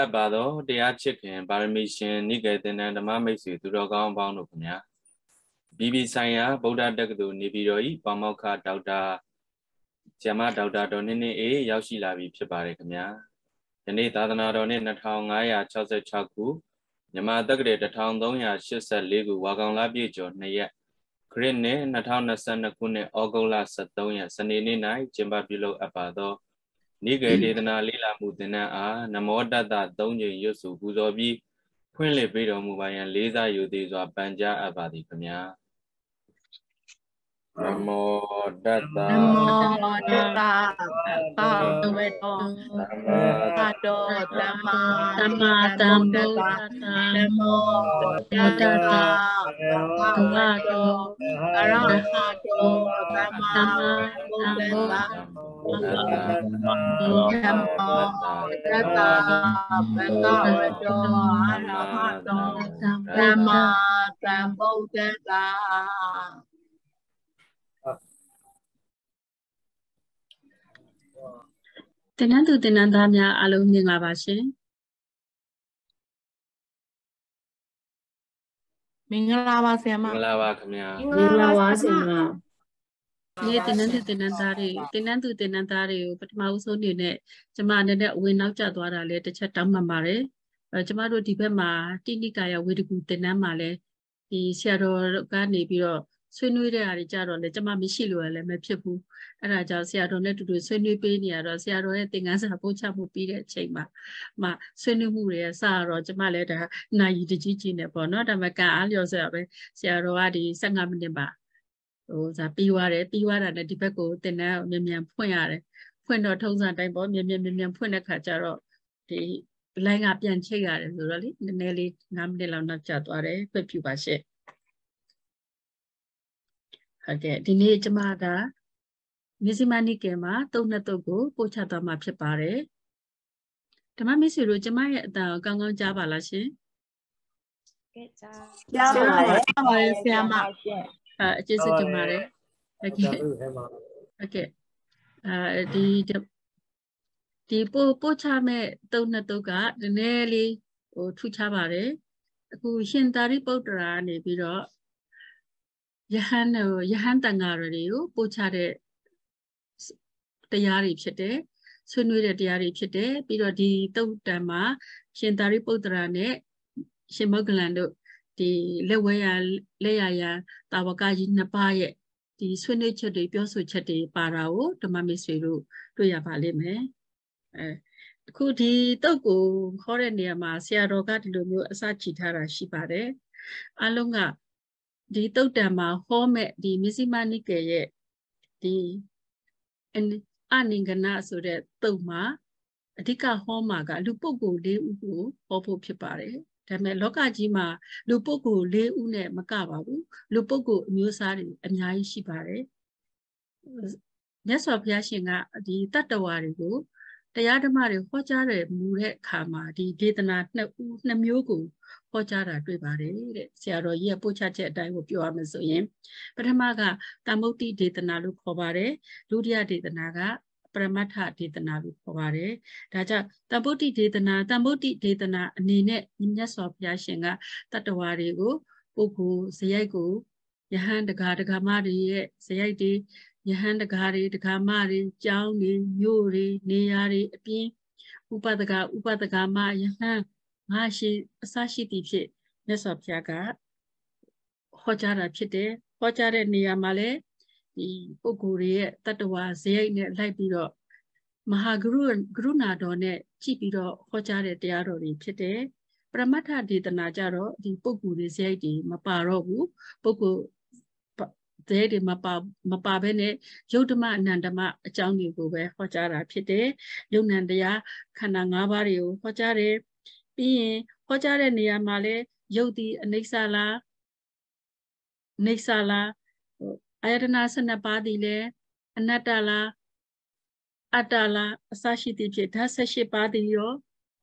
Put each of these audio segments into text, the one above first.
အပ်ပါသောတရားချစ်ခင်ပါရမီရှင်နိကေသင်္นဓမ္မမိတ်ဆွေသူတော်ကောင်းအပေါင်းတို့ခင်ဗျာဘီဘီဆိုင်ရာဗုဒ္ဓတက္ကသိုလ်နေပြည်တော်ဤပါမောက္ခဒေါက်တာကျမဒေါက်တာဒေါ်နင်းနေအေးရောက်ရှိလာပြီဖြစ်ပါတယ်ခင်ဗျာယနေ့သာသနာတော်နှစ်2566ခုမြန်မာတက္ကသိုလ်1384ခုဝါကောင်လပြည့်ကျော်2ရက်ခရစ်နှစ်2022ခုနှစ်ဩဂုတ်လ23ရက်စနေနေ့၌ကျင်းပပြုလုပ်အပ်ပါသော နိဂေဒေသနာလေးလာမှုသင်္นานအားနမောတတ္တ၃ကြိမ်ရွတ်စုပူဇော်ပြီးဖွင့်လှစ်ပေးတော်မူပါရန်လေးစားယူသေးစွာပန်ကြားအပ်ပါသည်ခင်ဗျာနမောတတ္တနမောတတ္တသာဝေတောသာတောသမ္မာသမ္မာသမ္ဗုဒ္ဓနမောတတ္တသာဝေတောအရဟတောသမ္မာသမ္ဗုဒ္ဓ နမောတတ္တဘဂဝတောအရဟတောသမ္မာသမ္ဗုဒ္ဓတင်နန်းသူတင်နန်းသားများအားလုံးမြင်လာပါရှင်မင်္ဂလာပါဆရာမမင်္ဂလာပါခင်ဗျာမင်္ဂလာပါဆရာမ ဒီတင်နန်းသူတင်နန်းသားတွေတင်နန်းသူတင်နန်းသားတွေကိုပထမဦးဆုံးအနေနဲ့ကျမအနေနဲ့ဝင်နောက်ကျသွားတာလဲတစ်ချက်တောင်းပန်ပါတယ်အဲကျမတို့ဒီဘက်မှာတိနိကာယဝေဒကူတင်နန်းမှာလဲဒီဆရာတော်ကနေပြီးတော့ဆွေးနွေးတဲ့အားတွေကြတော့လေကျမမရှိလို့လည်းမဖြစ်ဘူးအဲ့ဒါကြောင့်ဆရာတော်နဲ့တူတူဆွေးနွေးပေးနေရတော့ဆရာတော်ရဲ့သင်ခန်းစာပို့ချမှုပြီးတဲ့အချိန်မှာမှဆွေးနွေးမှုတွေစတော့ကျမလည်းဒါနာယီတကြီးကြီးနေပေါ့နော်ဒါပေမဲ့ကံအားလျော်စရာပဲဆရာတော်ကဒီ15မိနစ်ပါ ဟိုဇာပြီးသွားတယ်ပြီးသွားတာနဲ့ဒီဘက်ကိုသင်တန်းမြန်မြန်ဖွင့်ရတယ်ဖွင့်တော့ထုံးစံတိုင်းပေါ့မြန်မြန်မြန်မြန်ဖွင့်တဲ့ခါကျတော့ဒီလိုင်းကပြန်ချိတ်ရတယ်ဆိုတော့လေနည်းနည်းလေး9မိနစ်လောက်နောက်ကျသွားတယ်ပြပြပါရှင့်ဟုတ်ကဲ့ဒီနေ့ကျမကမြစီမနိကေမှာသုံးနှစ်တုပ်ကိုပို့ချသွားမှာဖြစ်ပါတယ်ဓမ္မမိတ်ဆွေတို့ကျမရဲ့အတန်ကောင်းကောင်းကြားပါလားရှင်ကဲကြားကြားပါတယ်ကြားပါတယ်ဆရာမ အဲအကျေးဇူးတင်ပါတယ်ဟုတ်ကဲ့ဟုတ်ကဲ့အဲဒီဒီပို့ပို့ချမဲ့သုံးနှစ်တုပ်ကဒီနေ့လေးဟိုထူခြားပါတယ်အခုရှင်သာရိပုတ္တရာနေပြီးတော့ယဟန်ယဟန်တန်ဃာတွေကိုပို့ချတဲ့တရားတွေဖြစ်တယ်ဆွေးနွေးတဲ့တရားတွေဖြစ်တယ်ပြီးတော့ဒီတုတ်တံမှာရှင်သာရိပုတ္တရာနဲ့ရှင်မောဂလန်တို့ ဒီလက်ဝဲရလက်ရရတာဝကကြီးနှစ်ပါးရဲ့ဒီဆွေးနွေးချက်တွေပြောဆိုချက်တွေပါတာကိုဓမ္မမိတ်ဆွေတို့တွေ့ရပါလိမ့်မယ်အဲအခုဒီတုတ်ကိုခေါ်တဲ့နေရာမှာဆရာတော်ကဒီလိုမျိုးအစချီထားတာရှိပါတယ်အလုံးကဒီတုတ်တံမှာဟောမဲ့ဒီမစ္စည်းမနိကေရဲ့ဒီအနိငနာဆိုတဲ့တုတ်မှာအဓိကဟောမှာကလူပုဂ္ဂိုလ်၄ဦးကိုဟောဖို့ဖြစ်ပါတယ် ဒါပေမဲ့လောကကြီးမှာလူပုဂ္ဂိုလ်၄ဦးနဲ့မကပါဘူးလူပုဂ္ဂိုလ်အမျိုးအစားတွေအများကြီးရှိပါတယ်မြတ်စွာဘုရားရှင်ကဒီတတ္တဝါတွေကိုတရားဓမ္မတွေဟောကြားတယ်မူတဲ့အခါမှာဒီဒေသနာနှစ်ဦးနှစ်မျိုးကိုဟောကြားတာတွေ့ပါတယ်တဲ့ဆရာတော်ကြီးကပို့ချချက်အတိုင်းကိုပြောရမယ်ဆိုရင် ပထမကတမုတ်တိဒေသနာလို့ခေါ်ပါတယ်ဒုတိယဒေသနာက ပရမတ္ထဒေသနာလို့ခေါ်ပါတယ်ဒါကြောင့်တမ္ပုတ္တိဒေသနာတမ္ပုတ္တိဒေသနာအနေနဲ့မြတ်စွာဘုရားရှင်ကတတ္တဝါတွေကိုပုဂ္ဂိုလ်ဇယိုက်ကိုယဟန်တကာတကာမတွေရဲ့ဇယိုက်တွေယဟန်တကာတွေတကာမတွေကျောင်းတွေမြို့တွေနေရာတွေအပြင်ဥပဒကဥပဒကမယဟန်ငါရှိအစရှိသည်ဖြစ်မြတ်စွာဘုရားကဟောကြားတာဖြစ်တယ်ဟောကြားတဲ့နေရာမှာလည်း ဒီပုဂ္ဂိုလ်တွေရဲ့တတ္တဝါဇယိတ်နဲ့လိုက်ပြီးတော့မဟာဂရုဂရုဏာတော်နဲ့ကြည့်ပြီးတော့ဟောကြားတဲ့တရားတော်တွေဖြစ်တယ်ပရမတ္ထဒေသနာကြတော့ဒီပုဂ္ဂိုလ်တွေဇယိတ်တွေမပါတော့ဘူးပုဂ္ဂိုလ်ဇယိတ်တွေမပါမပါဘဲနဲ့ယုတ်ဓမ္မအနန္တမအကြောင်းတွေကိုပဲဟောကြားတာဖြစ်တယ်ယုံနံတရားခန္ဓာ၅ပါးတွေကိုဟောကြားတယ်ပြီးရင်ဟောကြားတဲ့နေရာမှာလည်းယုတ်ဒီအနိစ္စလားအနိစ္စလား အာယတနာ12ပါးဒီလည်းအနတ္တလားအတ္တလားအစရှိသည်ဖြစ်ဓာတ်18ပါးဒီရော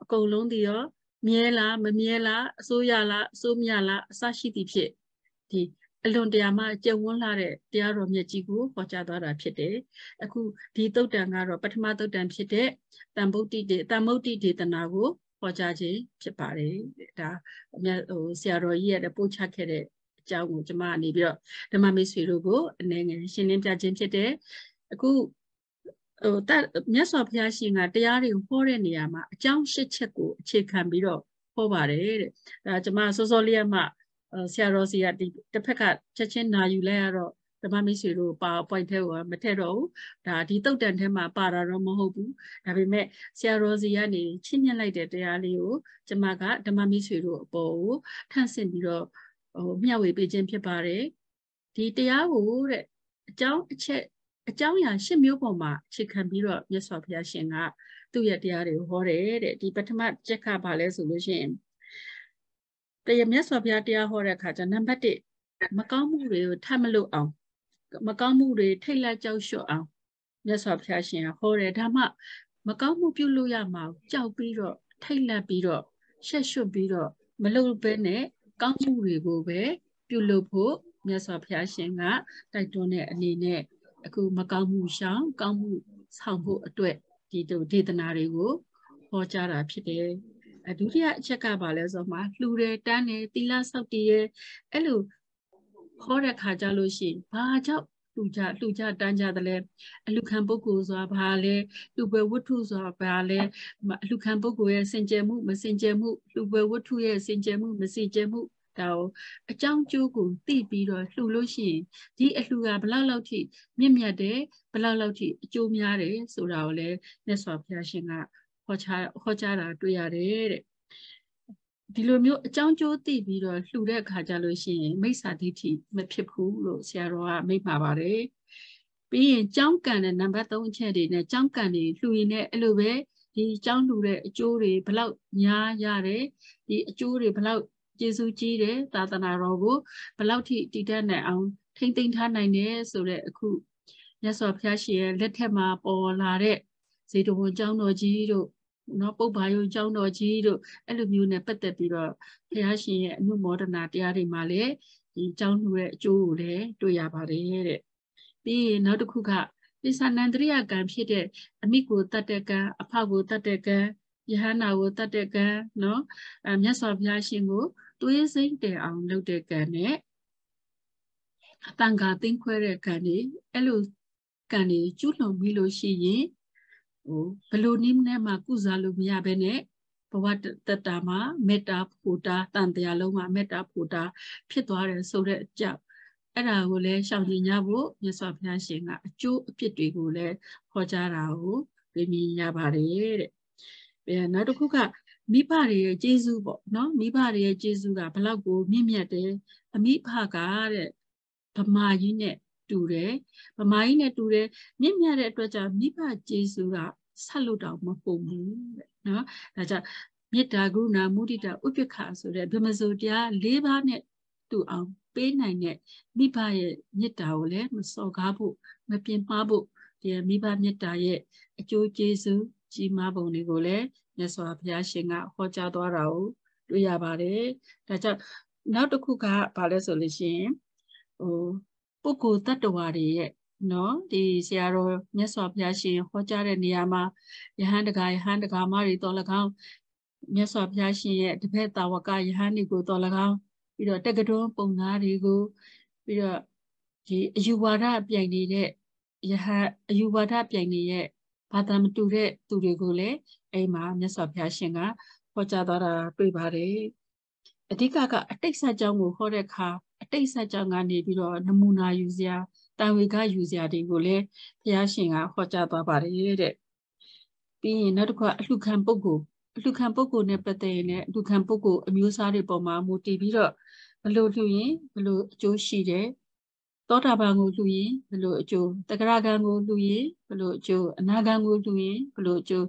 အကုန်လုံးဒီရောမြဲလားမမြဲလားအစိုးရလားအစိုးမြလားအစရှိသည်ဖြစ်ဒီအလွန်တရာမှကြုံဝန်းလာတဲ့တရားတော်မြတ်ကြီးကိုဟောကြားသွားတာဖြစ်တယ်အခုဒီသုတ်တန်ကတော့ပထမသုတ်တန်ဖြစ်တဲ့တန်ဗုဒ္ဓိတေတန်မုဒ္ဓိဒေသနာကိုဟဟောကြားခြင်းဖြစ်ပါတယ်ဒါအမြတ်ဟိုဆရာတော်ကြီးရဲ့ပို့ချခဲ့တဲ့ အကြောင်းကိုကျွန်မအနေပြီးတော့ဓမ္မမိတ်ဆွေတို့ကိုအနေငယ်ရှင်းလင်းပြခြင်းဖြစ်တယ်အခုဟိုတမြတ်စွာဘုရားရှင်ကတရားတွေဟောတဲ့နေရာမှာအကြောင်းရှစ်ချက်ကိုအခြေခံပြီးတော့ဟောပါတယ်တဲ့ဒါကျွန်မစောစောလေးကမှဆရာတော်စီကဒီတစ်ဖက်ကချက်ချင်းနာယူလိုက်ရတော့ဓမ္မမိတ်ဆွေတို့ပါ point ထဲကိုမထည့်တော့ဘူးဒါဒီတုတ်တန်ထဲမှာပါတာတော့မဟုတ်ဘူးဒါပေမဲ့ဆရာတော်စီကနေချင်းမြင့်လိုက်တဲ့တရားလေးကိုကျွန်မကဓမ္မမိတ်ဆွေတို့အပေါ်ကိုထန့်ဆင့်ပြီးတော့ ဟိုမျှဝေပေးခြင်းဖြစ်ပါတယ်ဒီတရားကိုတဲ့အကြောင်းအချက်အကြောင်းအရာရှစ်မျိုးပေါ်မှာအခြေခံပြီးတော့မြတ်စွာဘုရားရှင်ကသူ့ရဲ့တရားတွေကိုဟောတယ်တဲ့ဒီပထမချက်ကဘာလဲဆိုလို့ရှိရင်တရားမြတ်စွာဘုရားတရားဟောတဲ့အခါကျနံပါတ်1မကောင်းမှုတွေကိုထပ်မလုပ်အောင်မကောင်းမှုတွေထိတ်လန့်ကြောက်ရွံ့အောင်မြတ်စွာဘုရားရှင်ကဟောတယ်ဒါမှမကောင်းမှုပြုလုပ်ရမှာကြောက်ပြီးတော့ထိတ်လန့်ပြီးတော့ရှက်ရွံ့ပြီးတော့မလုပ်ဘဲနဲ့ ကောင်းမှုတွေကိုပဲပြုလုပ်ဖို့မြတ်စွာဘုရားရှင်ကတိုက်တွန်းတဲ့အနေနဲ့အခုမကောင်းမှုရှောင်ကောင်းမှုဆောင်ဖို့အတွက်ဒီဒေသနာတွေကိုဟောကြားတာဖြစ်တယ်အဒုတိယအချက်ကပါလဲဆိုမှလှူတယ်တန်းတယ်တီလာဆောက်တည်ရဲ့အဲ့လိုဟောတဲ့ခါကြလို့ရှိရင်ဘာကြောင့် လူကြလူကြတန်းကြတယ်လဲအလူခံပုဂ္ဂိုလ်ဆိုတာဘာလဲလူပွဲဝတ္ထုဆိုတာဘာလဲအလူခံပုဂ္ဂိုလ်ရဲ့စင်ကြယ်မှုမစင်ကြယ်မှုလူပွဲဝတ္ထုရဲ့စင်ကြယ်မှုမစင်ကြယ်မှုဒါကိုအကြောင်းကျိုးကိုသိပြီးတော့လှူလို့ရှိရင်ဒီအလှူကဘလောက်လောက်ထိမြင့်မြတ်တယ်ဘလောက်လောက်ထိအကျိုးများတယ်ဆိုတာကိုလည်းမြတ်စွာဘုရားရှင်ကဟောချဟောကြားတာတွေ့ရတယ်တဲ့ ဒီလိုမျိုးအကြောင်းကျိုးသိပြီးတော့လှူတဲ့အခါကျလို့ရှိရင်မိစ္ဆာဒိဋ္ဌိမဖြစ်ဘူးလို့ဆရာတော်ကမိန့်ပါပါတယ်ပြီးရင်ကြောင်းကန်တဲ့နံပါတ်3အချက်တွေနဲ့ကြောင်းကန်တွေလှူရင်လည်းအဲ့လိုပဲဒီကြောင်းလှူတဲ့အကျိုးတွေဘလောက်များရတယ်ဒီအကျိုးတွေဘလောက်ကျေးဇူးကြီးတယ်သာသနာတော်ကိုဘလောက်ထိတည်တတ်နိုင်အောင်ထိမ့်သိမ်းထားနိုင်တယ်ဆိုတဲ့အခုမြတ်စွာဘုရားရှင်ရဲ့လက်ထက်မှာပေါ်လာတဲ့ဇေတဝန်ကျောင်းတော်ကြီးတို့ နော်ပုပ္ပါယုံကျောင်းတော်ကြီးတို့အဲ့လိုမျိုးနဲ့ပတ်သက်ပြီးတော့ဘုရားရှင်ရဲ့အနုမောဒနာတရားတွေမှာလည်းဒီကျောင်းလူရဲ့အကျိုးကိုလည်းတွေ့ရပါတယ်တဲ့ပြီးရင်နောက်တစ်ခုကပိဿနန္တရိယကံဖြစ်တဲ့အမိကိုတတ်တဲ့ကံအဖကိုတတ်တဲ့ကံယဟနာကိုတတ်တဲ့ကံနော်အဲမြတ်စွာဘုရားရှင်ကိုသွေးစိမ့်တယ်အောင်လုပ်တဲ့ကံနဲ့အတန်ခါသိမ့်ခွဲတဲ့ကံတွေအဲ့လိုကံတွေကျူးလွန်ပြီးလို့ရှိရင် ဟိုဘလို့နည်းနဲ့မှကုစားလို့မရဘဲနဲ့ဘဝတတတာမှာမေတ္တာဖို့တာတန်တရားလုံးမှာမေတ္တာဖို့တာဖြစ်သွားတယ်ဆိုတဲ့အကြောင်းအဲ့ဒါကိုလည်းရှောင်ကျင်ကြဖို့မြတ်စွာဘုရားရှင်ကအကျိုးအပြစ်တွေကိုလည်းဟောကြားတာကိုပြမြင်ရပါတယ်တဲ့။အဲနောက်တစ်ခုကမိဘတွေရဲ့ကျေးဇူးပေါ့နော်မိဘတွေရဲ့ကျေးဇူးကဘလောက်ကိုမြင့်မြတ်တယ်အမိဖကတဲ့ဗမာကြီးနဲ့ တူတယ်ဗမာကြီးနဲ့တူတယ်မြင့်မြတ်တဲ့အတွက်ကြောင့်မိဘကျေးဇူးကဆက်လို့တော့မပုံဘူးတဲ့နော်ဒါကြောင့်မေတ္တာကရုဏာမုဒိတာဥပ္ပခါဆိုတဲ့ဗမစိုးတရား၄ပါးနဲ့တူအောင်ပေးနိုင်တဲ့မိဘရဲ့မေတ္တာကိုလည်းမစော်ကားဖို့မပြင်းမှားဖို့ဒီမိဘမေတ္တာရဲ့အကျိုးကျေးဇူးကြီးမားပုံတွေကိုလည်းမြတ်စွာဘုရားရှင်ကဟောကြားသွားတာကိုတွေ့ရပါတယ်ဒါကြောင့်နောက်တစ်ခုကဘာလဲဆိုလို့ရှိရင်ဟို ပုဂ္ဂိုလ်တ attva တွေရဲ့နော်ဒီဆရာတော်မြတ်စွာဘုရားရှင်ဟောကြားတဲ့နေရာမှာယဟန်တကာယဟန်တကာမတွေတော်၎င်းမြတ်စွာဘုရားရှင်ရဲ့တပည့်တာဝကယဟန်တွေကိုတော်၎င်းပြီးတော့တက္ကတွန်းပုံသားတွေကိုပြီးတော့ဒီအယူဝါဒပြိုင်နေတဲ့ယဟန်အယူဝါဒပြိုင်နေတဲ့ဘာသာမတူတဲ့သူတွေကိုလည်းအိမ်မှာမြတ်စွာဘုရားရှင်ကဟောကြားသွားတာတွေ့ပါတယ်အဓိကကအတိတ်ဆက်ကြောင်းကိုဟောတဲ့အခါ အတိတ်ဆက်ကြောင်းကနေပြီးတော့နမူနာယူစရာတာဝေကယူစရာတွေကိုလည်းဘုရားရှင်ကဟောကြားသွားပါတယ်တဲ့ပြီးရင်နောက်တစ်ခုအလှခံပုဂ္ဂိုလ်အလှခံပုဂ္ဂိုလ်နဲ့ပတ်သက်ရင်လည်းအလှခံပုဂ္ဂိုလ်အမျိုးအစားတွေပေါ်မှာမူတည်ပြီးတော့ဘလို့လှူရင်ဘလို့အကျိုးရှိတယ်သောတာပန်ကိုလှူရင်ဘလို့အကျိုးတဂရကံကိုလှူရင်ဘလို့အကျိုးအနာဂံကိုလှူရင်ဘလို့အကျိုး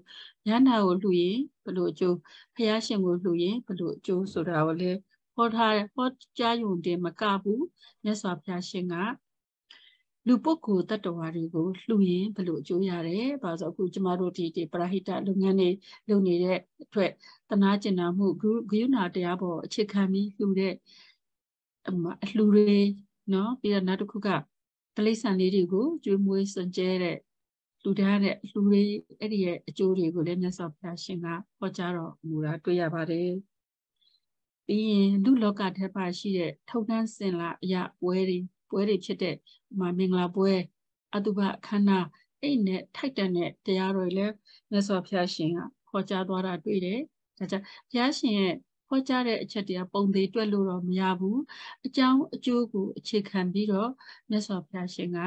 ယန္တာကိုလှူရင်ဘလို့အကျိုးဖះရှင်ကိုလှူရင်ဘလို့အကျိုးဆိုတာကိုလည်း ဟောထားဟောကြားယုံတင်မကဘူးမြတ်စွာဘုရားရှင်ကလူပုဂ္ဂိုလ်တ attva တွေကိုလှူရင်ဘလို့အကျိုးရတယ်။ဘာလို့ဆိုအခုကျမတို့ဒီဒီပရဟိတလုပ်ငန်းတွေလုပ်နေတဲ့အတွက်တနာကျင်နာမှုဂုဏတရားပေါ်အခြေခံပြီးလှူတဲ့အလှူတွေနော်ပြီးတော့နောက်တစ်ခုကတိရစ္ဆာန်လေးတွေကိုကျွေးမွေးစွန့်ကြဲတဲ့လူတန်းတဲ့လူတွေအဲ့ဒီရဲ့အကျိုးတွေကိုလည်းမြတ်စွာဘုရားရှင်ကဟောကြားတော်မူတာတွေ့ရပါတယ် ပြီးရင်လူလောကထဲပါရှိတဲ့ထုံတန်းစင်လာအရာပွဲတွေပွဲတွေဖြစ်တဲ့မင်္ဂလာပွဲအတုပအခမ်းအနားအဲ့နဲ့ထိုက်တန်တဲ့တရားတော်တွေလည်းမြတ်စွာဘုရားရှင်ကဟောကြားသွားတာတွေ့တယ်ဒါကြောင့်ဘုရားရှင်ရဲ့ဟောကြားတဲ့အချက်တရားပုံသေးတွက်လို့တော့မရဘူးအကြောင်းအကျိုးကိုအခြေခံပြီးတော့မြတ်စွာဘုရားရှင်က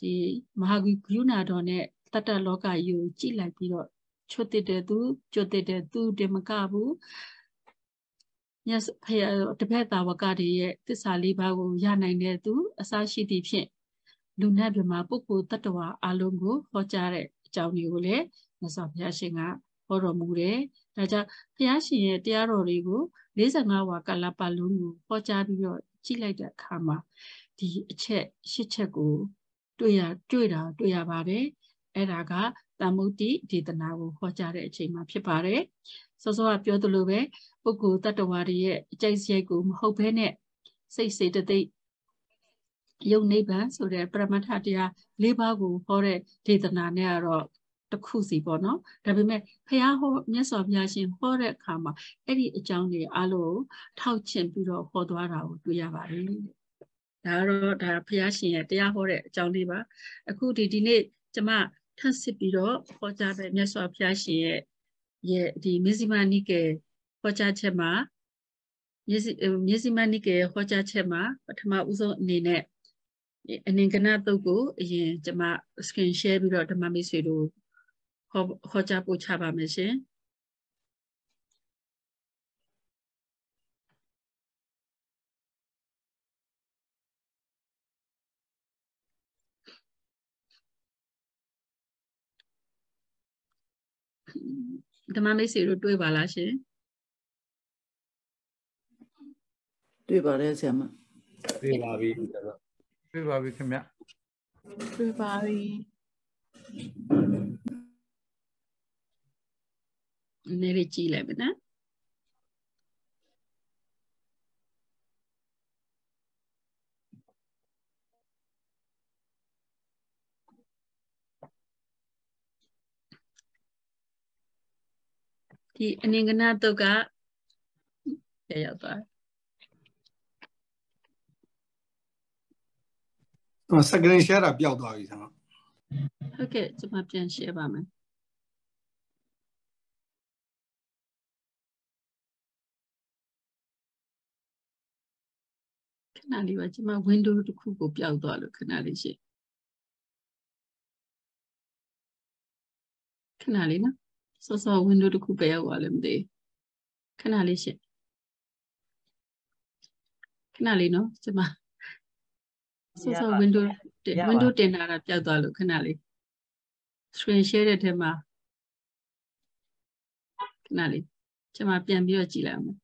ဒီမဟာဂုဏတော်နဲ့တတ္တလောကယူကြည့်လိုက်ပြီးတော့ချွတ်တဲ့သူကြွတ်တဲ့သူတင်မကဘူး မြတ်ဖယားတပည့်တာဝကတွေရဲ့သစ္စာလေးပါးကိုရနိုင်တဲ့သူအစရှိသည့်ဖြင့်လူနတ်မြမပုဂ္ဂိုလ်တ attva အလုံးကိုဟောကြားတဲ့အကြောင်းတွေကိုလည်းမြတ်စွာဘုရားရှင်ကဟောတော်မူတယ်။ဒါကြောင့်ဘုရားရှင်ရဲ့တရားတော်တွေကို45ဝါကာလပတ်လုံးကိုဟောကြားပြီးတော့ကြည့်လိုက်တဲ့အခါမှာဒီအချက်ရှစ်ချက်ကို တွေ့ရတွေ့တာတွေ့ရပါတယ်။အဲ့ဒါကသမုဒ္တိဒေသနာကိုဟောကြားတဲ့အချိန်မှာဖြစ်ပါတယ်။ စောစောကပြောသလိုပဲပုဂ္ဂိုလ်တ attva တွေရဲ့အကျိတ်စရိုက်ကိုမဟုတ်ဘဲနဲ့စိတ်စေတသိက်ယုံနိဗ္ဗာန်ဆိုတဲ့ပရမတ္ထတရား၄ပါးကိုဟောတဲ့ဒေသနာနဲ့ကတော့တစ်ခုစီပေါ့နော်ဒါပေမဲ့ဖះဟောမြတ်စွာဘုရားရှင်ဟောတဲ့အခါမှာအဲ့ဒီအကြောင်းတွေအလုံးထောက်ချင်ပြီးတော့ဟောသွားတာကိုတွေ့ရပါတယ်ဒါကတော့ဒါဘုရားရှင်ရဲ့တရားဟောတဲ့အကြောင်းလေးပါအခုဒီဒီနေ့ကျမထပ်စစ်ပြီးတော့ဟောကြားတဲ့မြတ်စွာဘုရားရှင်ရဲ့ ရဲ့ဒီမေဇိမာနိကေဟောကြားချက်မှာမျက်စိမျက်စိမနိကေဟောကြားချက်မှာပထမဦးဆုံးအနေနဲ့အနေကနာတုတ်ကိုအရင်ကျမ screen share ပြီးတော့ဓမ္မမိတ်ဆွေတို့ဟောဟောကြားပို့ချပါမယ်ရှင် ဓမ္မမိတ်ဆွေတို့တွေ့ပါလားရှင်တွေ့ပါတယ်ဆရာမတွေ့ပါပြီတွေ့ပါပြီခင်ဗျတွေ့ပါပြီနည်းလေးကြည့်လိုက်မယ်နော် ဒီအနင်္ဂနာတုတ်ကရောက်သွားစကရင် share တာပျောက်သွားပြီဆရာဟုတ်ကဲ့ကျွန်မပြန် share ပါမယ်ခဏလေးပါကျွန်မ window တစ်ခုကိုပျောက်သွားလို့ခဏလေးရှိခဏလေးနော် စောစော window တစ်ခုပဲရောက်သွားလည်းမသိခဏလေးရှိခဏလေးနော်ကျွန်မဆောဆော window window တင်တာပျောက်သွားလို့ခဏလေး screen share တဲ့ထဲမှာခဏလေးကျွန်မပြန်ပြီးတော့ကြည့်လိုက်အောင်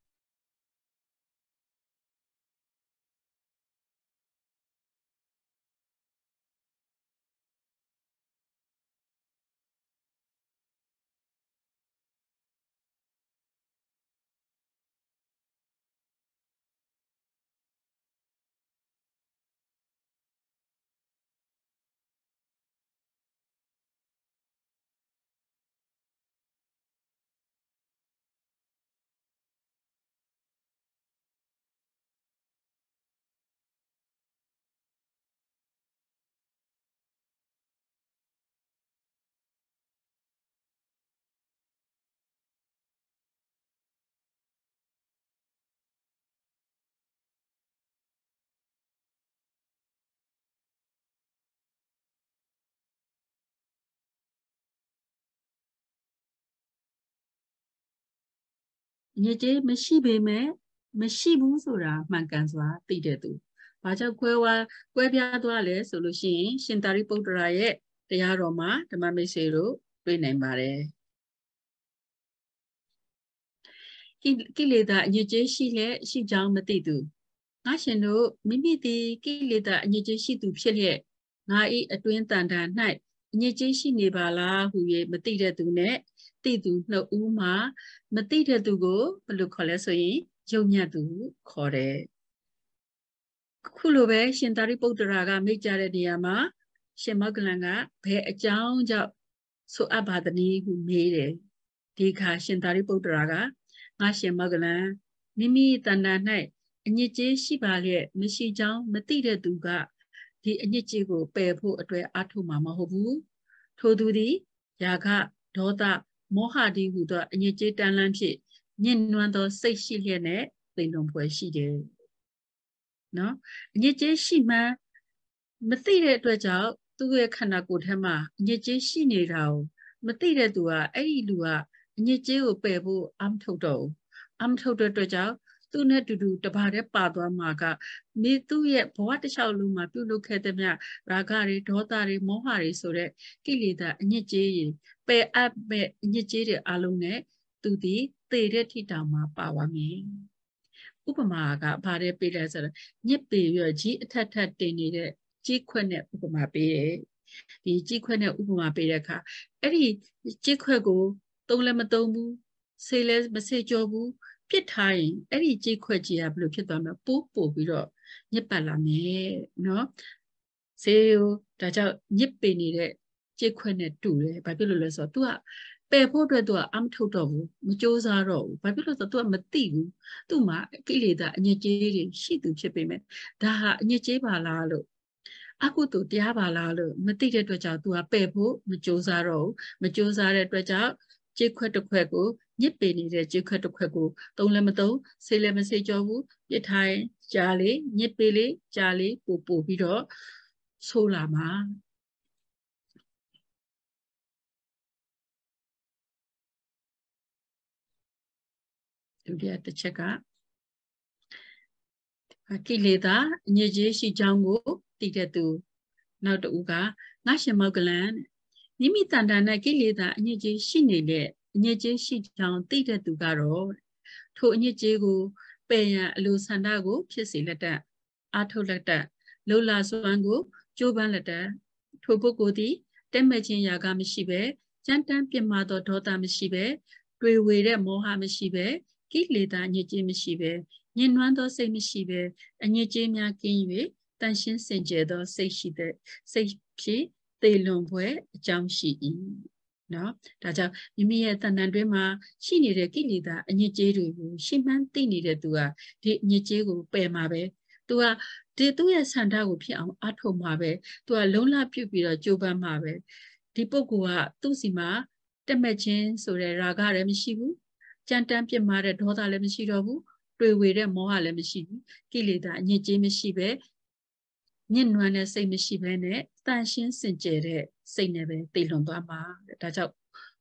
ညစ်ကြေးမရှိပေမဲ့မရှိဘူးဆိုတာမှန်ကန်စွာသိတဲ့သူ။ဘာကြောင့်ကွဲဝါကွဲပြားသွားလဲဆိုလို့ရှိရင်ရှင်သာရိပုတ္တရာရဲ့တရားတော်မှာဓမ္မမိတ်ဆွေတို့တွေ့နိုင်ပါတယ်။ကိလေသာအညစ်အကြေးရှိလဲရှိကြောင်းမသိသူငါရှင်တို့မိမိသည်ကိလေသာအညစ်အကြေးရှိသူဖြစ်လျက်ငါ၏အတွင်းတန်တာ၌အညစ်အကြေးရှိနေပါလားဟု၍မသိတဲ့သူနဲ့ သိသူနှစ်ဦးမှာမသိတဲ့သူကိုဘယ်လိုခေါ်လဲဆိုရင်ယုံညံ့သူခေါ်တယ်ခုလိုပဲရှင်သာရိပုတ္တရာကမိတ်ကြတဲ့နေရာမှာရှင်မောကလန်ကဘယ်အကြောင်းကြောင့်ဆိုအပ်ပါသနည်းဟုမေးတယ်ဒီခါရှင်သာရိပုတ္တရာကငါရှင်မောကလန်မိမိတဏ္ဍာ၌အညစ်အကြေးရှိပါလျက်မရှိကြောင်းမသိတဲ့သူကဒီအညစ်အကြေးကိုပယ်ဖို့အတွက်အားထုတ်မှာမဟုတ်ဘူးထို့သူသည်ယာကဒေါသ မောဟတိဟုသောအညစ်အကြေးတန်လန်းဖြင့်ညှဉ်းနှွမ်းသောစိတ်ရှိလျက်နဲ့သိလွန်ဖွယ်ရှိတယ်နော်အညစ်အကြေးရှိမှန်းမသိတဲ့အတွက်ကြောင့်သူ့ရဲ့ခန္ဓာကိုယ်ထဲမှာအညစ်အကြေးရှိနေတာကိုမသိတဲ့သူကအဲ့ဒီလူကအညစ်အကြေးကိုပယ်ဖို့အမထုတ်တော့ဘူးအမထုတ်တဲ့အတွက်ကြောင့် သူနဲ့တူတူတပါးတည်းပါသွားမှာကမိသူ့ရဲ့ဘဝတစ်လျှောက်လုံးမှာပြုလုပ်ခဲ့တဲ့မြရာဂတွေဒေါသတွေမောဟတွေဆိုတဲ့ကိလေသာအညစ်အကြေးတွေပယ်အပ်မဲ့အညစ်အကြေးတွေအလုံးနဲ့သူဒီသေတဲ့ထိတောင်မှာပါသွားမယ်ဥပမာကဘာတွေပေးလဲဆိုတော့ညစ်ပေရကြီးအထက်ထက်တင်နေတဲ့ကြီးခွက်နဲ့ဥပမာပေးတယ်ဒီကြီးခွက်နဲ့ဥပမာပေးတဲ့အခါအဲ့ဒီကြီးခွက်ကိုသုံးလည်းမသုံးဘူးဆေးလည်းမဆေးကြောဘူး ပြစ်ထားရင်အဲ့ဒီကြေးခွက်ကြီးကဘယ်လိုဖြစ်သွားမလဲပိုးပို့ပြီးတော့ညစ်ပတ်လာမယ်နော်ဈေးကိုဒါကြောင့်ညစ်ပေနေတဲ့ကြေးခွက်နဲ့တူတယ်ဘာဖြစ်လို့လဲဆိုတော့ तू ကပယ်ဖို့အတွက် तू ကအမထုတ်တော့ဘူးမကြိုးစားတော့ဘူးဘာဖြစ်လို့ဆိုတော့ तू ကမသိဘူးသူ့မှာကိလေသာအညစ်အကြေးတွေရှိသူဖြစ်ပေမဲ့ဒါဟာအညစ်အကြေးပါလားလို့အကုသို့တရားပါလားလို့မသိတဲ့အတွက်ကြောင့် तू ကပယ်ဖို့မကြိုးစားတော့ဘူးမကြိုးစားတဲ့အတွက်ကြောင့်ကြေးခွက်တစ်ခွက်ကို ညစ်ပေနေတဲ့ကြေးခွက်တစ်ခွက်ကိုသုံးလည်းမသုံးဆေးလည်းမဆေးကြောဘူးပြစ်ထားရင်ကြားလေးညစ်ပေလေးကြားလေးပို့ပို့ပြီးတော့ဆိုးလာမှာဒုတိယတစ်ချက်ကကိလေသာအညစ်အကြေးရှိကြောင်းကိုသိတဲ့သူနောက်တူကငါရှင်မောကလန်မိမိတန်တာနဲ့ကိလေသာအညစ်အကြေးရှိနေတဲ့ အညစ်အကြေးရှိကြောင်းသိတဲ့သူကတော့ထိုအညစ်အကြေးကိုပယ်ရန်အလိုဆန္ဒကို ဖြစ်စေလက်တတ်အာထုတ်လက်တတ်လုံလာစွမ်းကိုကြိုးပမ်းလက်တတ်ထိုပုဂ္ဂိုလ်သည်တက်မဲ့ခြင်းရာကမရှိပဲကြမ်းတမ်းပြမာသောဒေါသမရှိပဲတွေ့ဝေတဲ့မောဟမရှိပဲကိလေသာအညစ်အကြေးမရှိပဲညှဉ်းနှွမ်းသောစိတ်မရှိပဲအညစ်အကြေးများကင်း၍တန်ရှင်းစင်ကြယ်သောစိတ်ရှိတဲ့စိတ်ဖြစ်သေလွန်ပွဲအကြောင်းရှိ၏ နော်ဒါကြောင့်မိမိရဲ့တဏ္ဍန်တွင်းမှာရှိနေတဲ့ကိလေသာအညစ်အကြေးတွေကိုရှင်းမှန်းသိနေတဲ့သူကဒီအညစ်အကြေးကိုပယ်မှာပဲသူကဒီသူ့ရဲ့ဆန္ဒကိုဖြစ်အောင်အထုတ်မှာပဲသူကလုံလပြုတ်ပြီးတော့ကြိုးပမ်းမှာပဲဒီပုဂ္ဂိုလ်ကသူ့စီမှာတက်မဲ့ခြင်းဆိုတဲ့ရာဂလည်းမရှိဘူးကြမ်းတမ်းပြစ်မှာတဲ့ဒေါသလည်းမရှိတော့ဘူးတွေ့ဝေတဲ့မောဟလည်းမရှိဘူးကိလေသာအညစ်အကြေးမရှိပဲညှဉ်းနှွမ်းတဲ့စိတ်မရှိဘဲနဲ့ တန်ရှင်းစင်ကြယ်တဲ့စိတ်နဲ့ပဲတည်လွန်သွားမှာဒါကြောင့်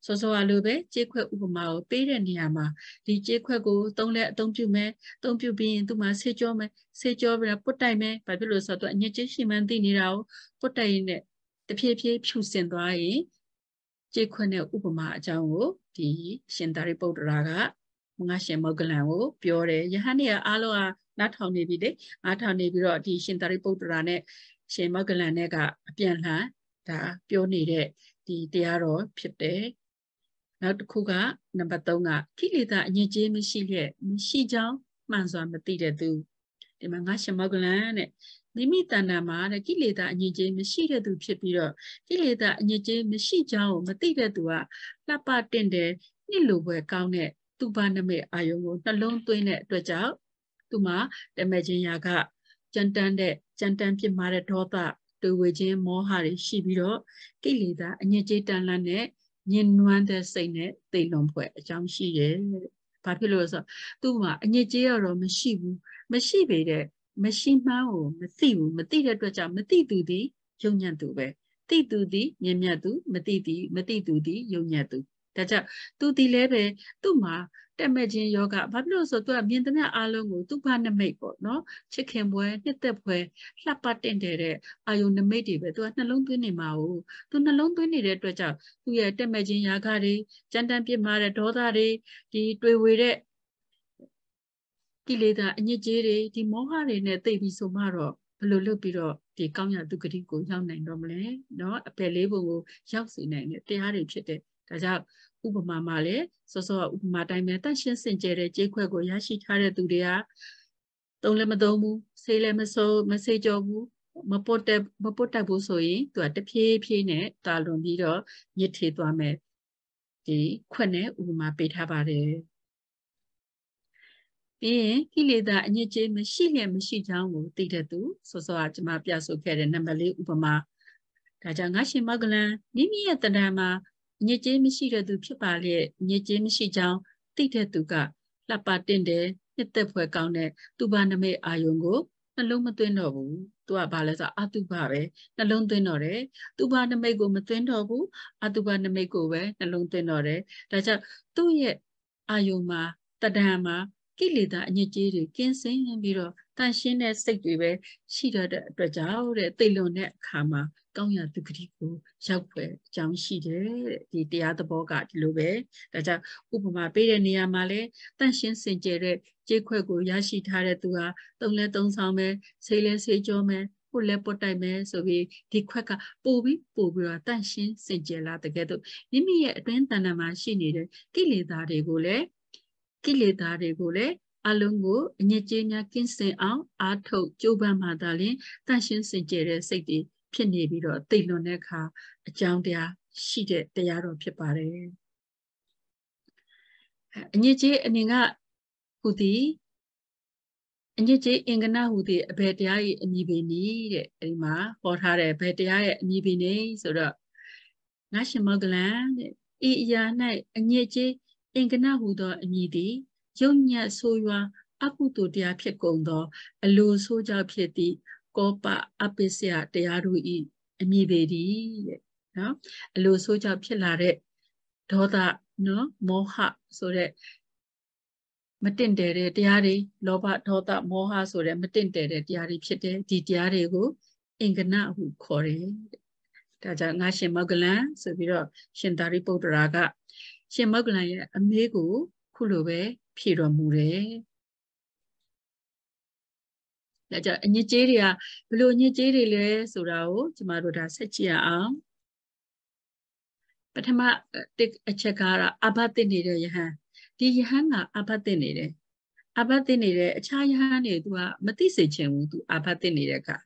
စောစောအလိုပဲကြေးခွက်ဥပမာကိုပေးတဲ့နေရာမှာဒီကြေးခွက်ကိုသုံးလက်အသုံးပြုမယ်သုံးပြုပြီးရင်သူမှဆေးကြောမယ်ဆေးကြောပြီးပုတ်တိုက်မယ်ဘာဖြစ်လို့ဆိုတော့အညစ်အကြေးရှိမှန်းသိနေတာကိုပုတ်တိုက်ရင်တဖြည်းဖြည်းဖြူစင်သွားရင်ကြေးခွက်နဲ့ဥပမာအကြောင်းကိုဒီရှင်သာရိပုတ္တရာကငါရှင်မောဂလန်ကိုပြောတယ်ယဟန်နေအားလုံးကနားထောင်နေပြီလေနားထောင်နေပြီးတော့ဒီရှင်သာရိပုတ္တရာနဲ့ ရှင်မောဂလန်နဲ့ကအပြန်လှန်ဒါပြောနေတဲ့ဒီတရားတော်ဖြစ်တယ်နောက်တစ်ခုကနံပါတ်3ကကိလေသာအငြင်းကြီးမရှိလျက်မရှိကြောင်းမှန်စွာမသိတဲ့သူဒီမှာငါရှင်မောဂလန်တဲ့မိမိတဏ္ဍာမှာတဲ့ကိလေသာအငြင်းကြီးမရှိတဲ့သူဖြစ်ပြီးတော့ကိလေသာအငြင်းကြီးမရှိကြောင်းကိုမသိတဲ့သူကလှပတင့်တယ်နှစ်လိုပဲကောင်းတဲ့သူပါနမိတ်အာယုံကိုနှလုံးသွင်းတဲ့အတွက်ကြောင့်သူမှာတမချင်းရာကကြမ်းတမ်းတဲ့ ကြမ်းတမ်းပြစ်မှားတဲ့ဒေါသတွေ့ဝေခြင်းမောဟတွေရှိပြီးတော့ကိလေသာအညစ်အကြေးတန်လန့်နဲ့ညင်နွမ်းတဲ့စိတ်နဲ့သိလွန်ဖွဲ့အကြောင်းရှိတယ်။ဘာဖြစ်လို့လဲဆိုတော့သူ့မှာအညစ်အကြေးကတော့မရှိဘူး။မရှိပေတဲ့မရှိမှန်းကိုမသိဘူး။မသိတဲ့အတွက်ကြောင့်မသိသူသည်ယုံညံ့သူပဲ။သိသူသည်မြင်မြတ်သူမသိသည်မသိသူသည်ယုံညံ့သူ။ ဒါကြောင့်သူဒီလည်းပဲသူ့မှာတက်မဲ့ခြင်းယောဂဘာဖြစ်လို့ဆိုတော့သူကမြင်သမျှအားလုံးကိုသူ့ဘာနမိတ်ပေါ့နော်ချစ်ခင်ပွဲနှစ်သက်ပွဲလှပတင့်တယ်တဲ့အာယုနမိတ်တွေပဲသူကနှလုံးသွင်းနေမှာ哦သူနှလုံးသွင်းနေတဲ့အတွက်ကြောင့်သူရဲ့တက်မဲ့ခြင်းယာဂတွေကြမ်းတမ်းပြစ်မှားတဲ့ဒေါသတွေဒီတွေ့ဝေတဲ့ကိလေသာအညစ်အကြေးတွေဒီမောဟတွေနဲ့သိပြီးဆိုမှတော့ဘယ်လိုလုပ်ပြီးတော့ဒီကောင်းရသူဂတိကိုရောက်နိုင်တော့မလဲเนาะအပယ်လေးပုံကိုရောက်စေနိုင်တဲ့တရားတွေဖြစ်တဲ့ ဒါကြောင့်ဥပမာမှာလည်းစောစောဥပမာတိုင်းပဲတန့်ရှင်းစင်ကြယ်တဲ့ကြေးခွက်ကိုရရှိထားတဲ့သူတွေကသုံးလည်းမသုံးဘူးဆေးလည်းမစိုးမဆေးကြောဘူးမပုတ်တက်မပုတ်တက်ဘူးဆိုရင်သူကတဖြည်းဖြည်းနဲ့တာလွန်ပြီးတော့ညစ်ထေသွားမယ်ဒီခွက်နဲ့ဥပမာပေးထားပါတယ်ပြီးရင်ကိလေသာအညစ်အကြေးမရှိလျက်မရှိချောင်းကိုသိတဲ့သူစောစောကကျွန်မပြဆိုခဲ့တဲ့နံပါတ်လေးဥပမာဒါကြောင့်ငါရှင်မောကလန်မိမိရဲ့တဏ္ဍာမှာအ ညစ်အကြေးမရှိတဲ့သူဖြစ်ပါလျက်အညစ်အကြေးမရှိချောင်းသိတဲ့သူကလှပတင့်တယ်နှစ်သက်ဖွယ်ကောင်းတဲ့သူဘာနမိတ်အာယုံကိုနှလုံးမသွင်းတော့ဘူးသူကဘာလဲဆိုအတုပပဲနှလုံးသွင်းတော့တယ်သူဘာနမိတ်ကိုမသွင်းတော့ဘူးအတုပနမိတ်ကိုပဲနှလုံးသွင်းတော့တယ်ဒါကြောင့်သူ့ရဲ့အာယုံမှာတဏ္ဍာမှာကိလေသာအညစ်အကြေးတွေကင်းစင်ပြီးတော့ တန်ရှင်းတဲ့စိတ်တွေပဲရှိတတ်တဲ့အတွက်ကြောင့်တဲ့သိလွန်တဲ့အခါမှာကောင်းရာသူဂတိကိုရောက်ဖွယ်အကြောင်းရှိတယ်တဲ့ဒီတရားသဘောကဒီလိုပဲဒါကြောင့်ဥပမာပေးတဲ့နေရာမှာလဲတန့်ရှင်းစင်ကြယ်တဲ့ကြေးခွက်ကိုရရှိထားတဲ့သူဟာသုံးလဲသုံးဆောင်မယ်ဆေးလဲဆေးကြောမယ်ပုတ်လဲပုတ်တိုက်မယ်ဆိုပြီးဒီခွက်ကပို့ပြီးပို့ပြီးတော့တန့်ရှင်းစင်ကြယ်လာတကယ်တော့မိမိရဲ့အတွင်းတဏ္ဍာမှာရှိနေတဲ့ကိလေသာတွေကိုလည်းကိလေသာတွေကိုလည်း အလုံးကိုအညစ်အကြေးများကင်းစင်အောင်အားထုတ်ကြိုးပမ်းမှသာလျှင်တန့်ရှင်းစင်ကြယ်တဲ့စိတ်တွေဖြစ်နေပြီးတော့သိလွန်တဲ့အခါအကြောင်းတရားရှိတဲ့တရားတော်ဖြစ်ပါတယ်အညစ်အကြေးအနေကဟူသည်အညစ်အကြေးအင်္ဂနာဟူသည်အဘယ်တရားရဲ့အမည်ပင်နည်းတဲ့အဲဒီမှာဟောထားတယ်ဘယ်တရားရဲ့အမည်ပင်နည်းဆိုတော့ငါရှင်မောကလန်တဲ့ဤအရာ၌အညစ်အကြေးအင်္ဂနာဟူသောအမည်သည် ယုံညတ်ဆိုးရွားအကုသိုလ်တရားဖြစ်ကုန်သော အလိုဆိုးကြောင့်ဖြစ်သည့်ကောပအပိစယတရားတို့ဤအမည်ပေသည်တဲ့နော်အလိုဆိုးကြောင့်ဖြစ်လာတဲ့ဒေါသနော်မောဟဆိုတဲ့မတင့်တယ်တဲ့တရားတွေလောဘဒေါသမောဟဆိုတဲ့မတင့်တယ်တဲ့တရားတွေဖြစ်တယ်ဒီတရားတွေကိုအင်္ဂနဟုခေါ်တယ်ဒါကြောင့်ငါရှင်မောဂလန်ဆိုပြီးတော့ရှင်သာရိပုတ္တရာကရှင်မောဂလန်ရဲ့အမေးကိုခုလိုပဲ ဖြေတော်မူတယ်ဒါကြောင့်အညစ်အကြေးတွေကဘလို့အညစ်အကြေးတွေလဲဆိုတာကိုကျမတို့ဒါဆက်ကြည့်ရအောင်ပထမအချက်ကတော့အဘတ်တင်နေတဲ့ယဟန်ဒီယဟန်ကအဘတ်တင်နေတယ်အဘတ်တင်နေတဲ့အခြားယဟန်တွေ तू ကမသိစေချင်ဘူး तू အဘတ်တင်နေတဲ့အခါ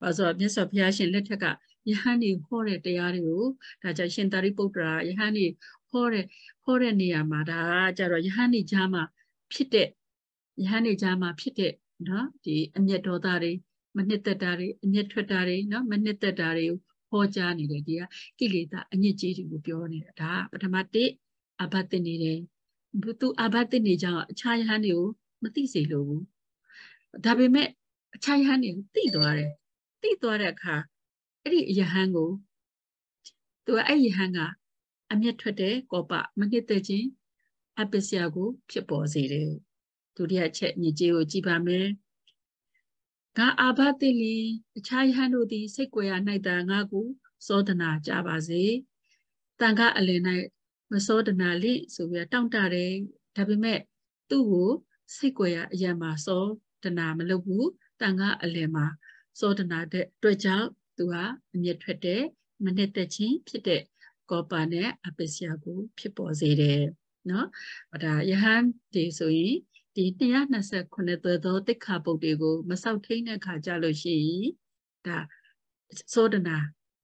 ဘာလို့မြတ်စွာဘုရားရှင်လက်ထက်ကယဟန်တွေဟောတဲ့တရားတွေကိုဒါကြောင့်ရှင်သာရိပုတ္တရာယဟန်တွေ ဟောတဲ့ဟောတဲ့နေရာမှာဒါကြတော့ယဟန်တွေကြားမှာဖြစ်တဲ့ယဟန်တွေကြားမှာဖြစ်တဲ့နော်ဒီအမျက်ဒေါသတွေမနှစ်သက်တာတွေအမျက်ထွက်တာတွေနော်မနှစ်သက်တာတွေကိုဟောကြားနေတယ်ဒီကကိလေသာအညစ်အကြေးတွေကိုပြောနေတာဒါပထမတစ်အဘတ်တင်နေတယ်သူအဘတ်တင်နေကြအောင်အခြားယဟန်တွေကိုမသိစေလို့ဘူးဒါပေမဲ့အခြားယဟန်တွေကိုသိသွားတယ်သိသွားတဲ့အခါအဲ့ဒီယဟန်ကိုသူကအဲ့ယဟန်က အမျက်ထွက်တဲ့ကောပမနှစ်သက်ခြင်းအပစ္စယကိုဖြစ်ပေါ်စေတယ်ဒုတိယချက်ညစ်ကြေးကိုကြည်ပါမယ်ငါအာဘတိလီအခြားယဟန်တို့သည်စိတ်ကြွယ်ရ၌တာငါကိုစောဒနာကြပါစေတန်ခအလယ်၌မစောဒနာလိဆိုပြီးတောင့်တတယ်ဒါပေမဲ့သူ့ကိုစိတ်ကြွယ်ရအရာမှာစောဒနာမလုပ်ဘူးတန်ခအလယ်မှာစောဒနာတဲ့အတွက်ကြောင့်သူဟာအမျက်ထွက်တဲ့မနှစ်သက်ခြင်းဖြစ်တဲ့ ကောပါနဲ့အပစ္စယကိုဖြစ်ပေါ်စေတယ်နော်ဒါယဟန်ဒီဆိုရင်ဒီ229သွဲသောတိခါပုတ်တွေကိုမဆောက်ထိန်တဲ့ခါကြလို့ရှိရင်ဒါသောဒနာ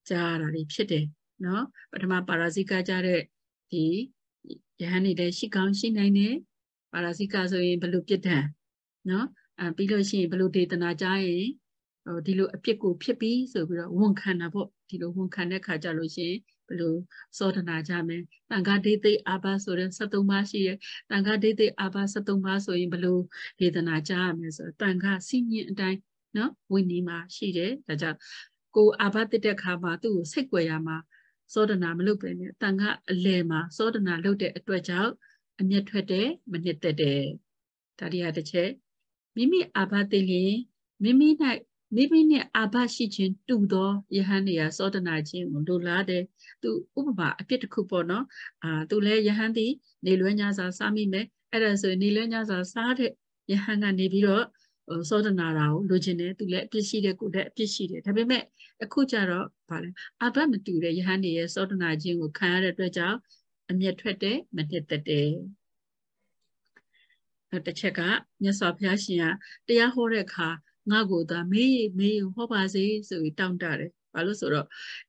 ကြားရတာတွေဖြစ်တယ်နော်ပထမပါရာဇိကကြားတဲ့ဒီယဟန်နေလည်းရှိကောင်းရှိနိုင်တယ်ပါရာဇိကဆိုရင်ဘလို့ပြစ်ဒဏ်နော်အဲပြီးလို့ရှိရင်ဘလို့ဒေသနာကြားရင်ဟိုဒီလိုအပြစ်ကိုဖြစ်ပြီးဆိုပြီးတော့ဝန်ခံတာပေါ့ဒီလိုဝန်ခံတဲ့ခါကြလို့ရှိရင် ဘယ်လိုစောဒနာကြမယ်တန်ခါဒိသိအာဘဆိုတဲ့73ပါးရှိရဲ့တန်ခါဒိသိအာဘ73ပါးဆိုရင်ဘယ်လိုဒေသနာကြားရမလဲဆိုတော့တန်ခါစီညင်အတိုင်းနော်ဝိနည်းမှာရှိတယ်ဒါကြောင့်ကိုအာဘတိတဲ့ခါမှာသူ့ကိုစိတ်ကြွယ်ရမှာစောဒနာမလုပ်ပဲနဲ့တန်ခါအလယ်မှာစောဒနာလုပ်တဲ့အတွက်ကြောင့်အမျက်ထွက်တယ်မနှစ်သက်တယ်ဒါတရားတစ်ချက်မိမိအာဘတိလျင်မိမိ၌ မိမိနဲ့အာဘရှိခြင်းတူသောယဟန်နေရာစောဒနာခြင်းကိုလိုလားတယ်သူဥပမာအဖြစ်တစ်ခုပေါ့နော်အာသူလည်းယဟန်သည်နေလွဲညစာစားမိမယ်အဲ့ဒါဆိုနေလွဲညစာစားတဲ့ယဟန်ကနေပြီးတော့စောဒနာတာကိုလိုချင်တယ်သူလည်းအပြစ်ရှိတယ်ကိုလည်းအပြစ်ရှိတယ်ဒါပေမဲ့အခုကျတော့ဗာလဲအာဘမတူတဲ့ယဟန်နေရဲ့စောဒနာခြင်းကိုခံရတဲ့အတွက်ကြောင့်အမျက်ထွက်တယ်မနှစ်သက်တယ်တစ်ချက်ကမြတ်စွာဘုရားရှင်ကတရားဟောတဲ့အခါ ငါ့ကိုသာမေးမေးဟောပါစေဆိုပြီးတောင်းတတယ်ဘာလို့ဆိုတော့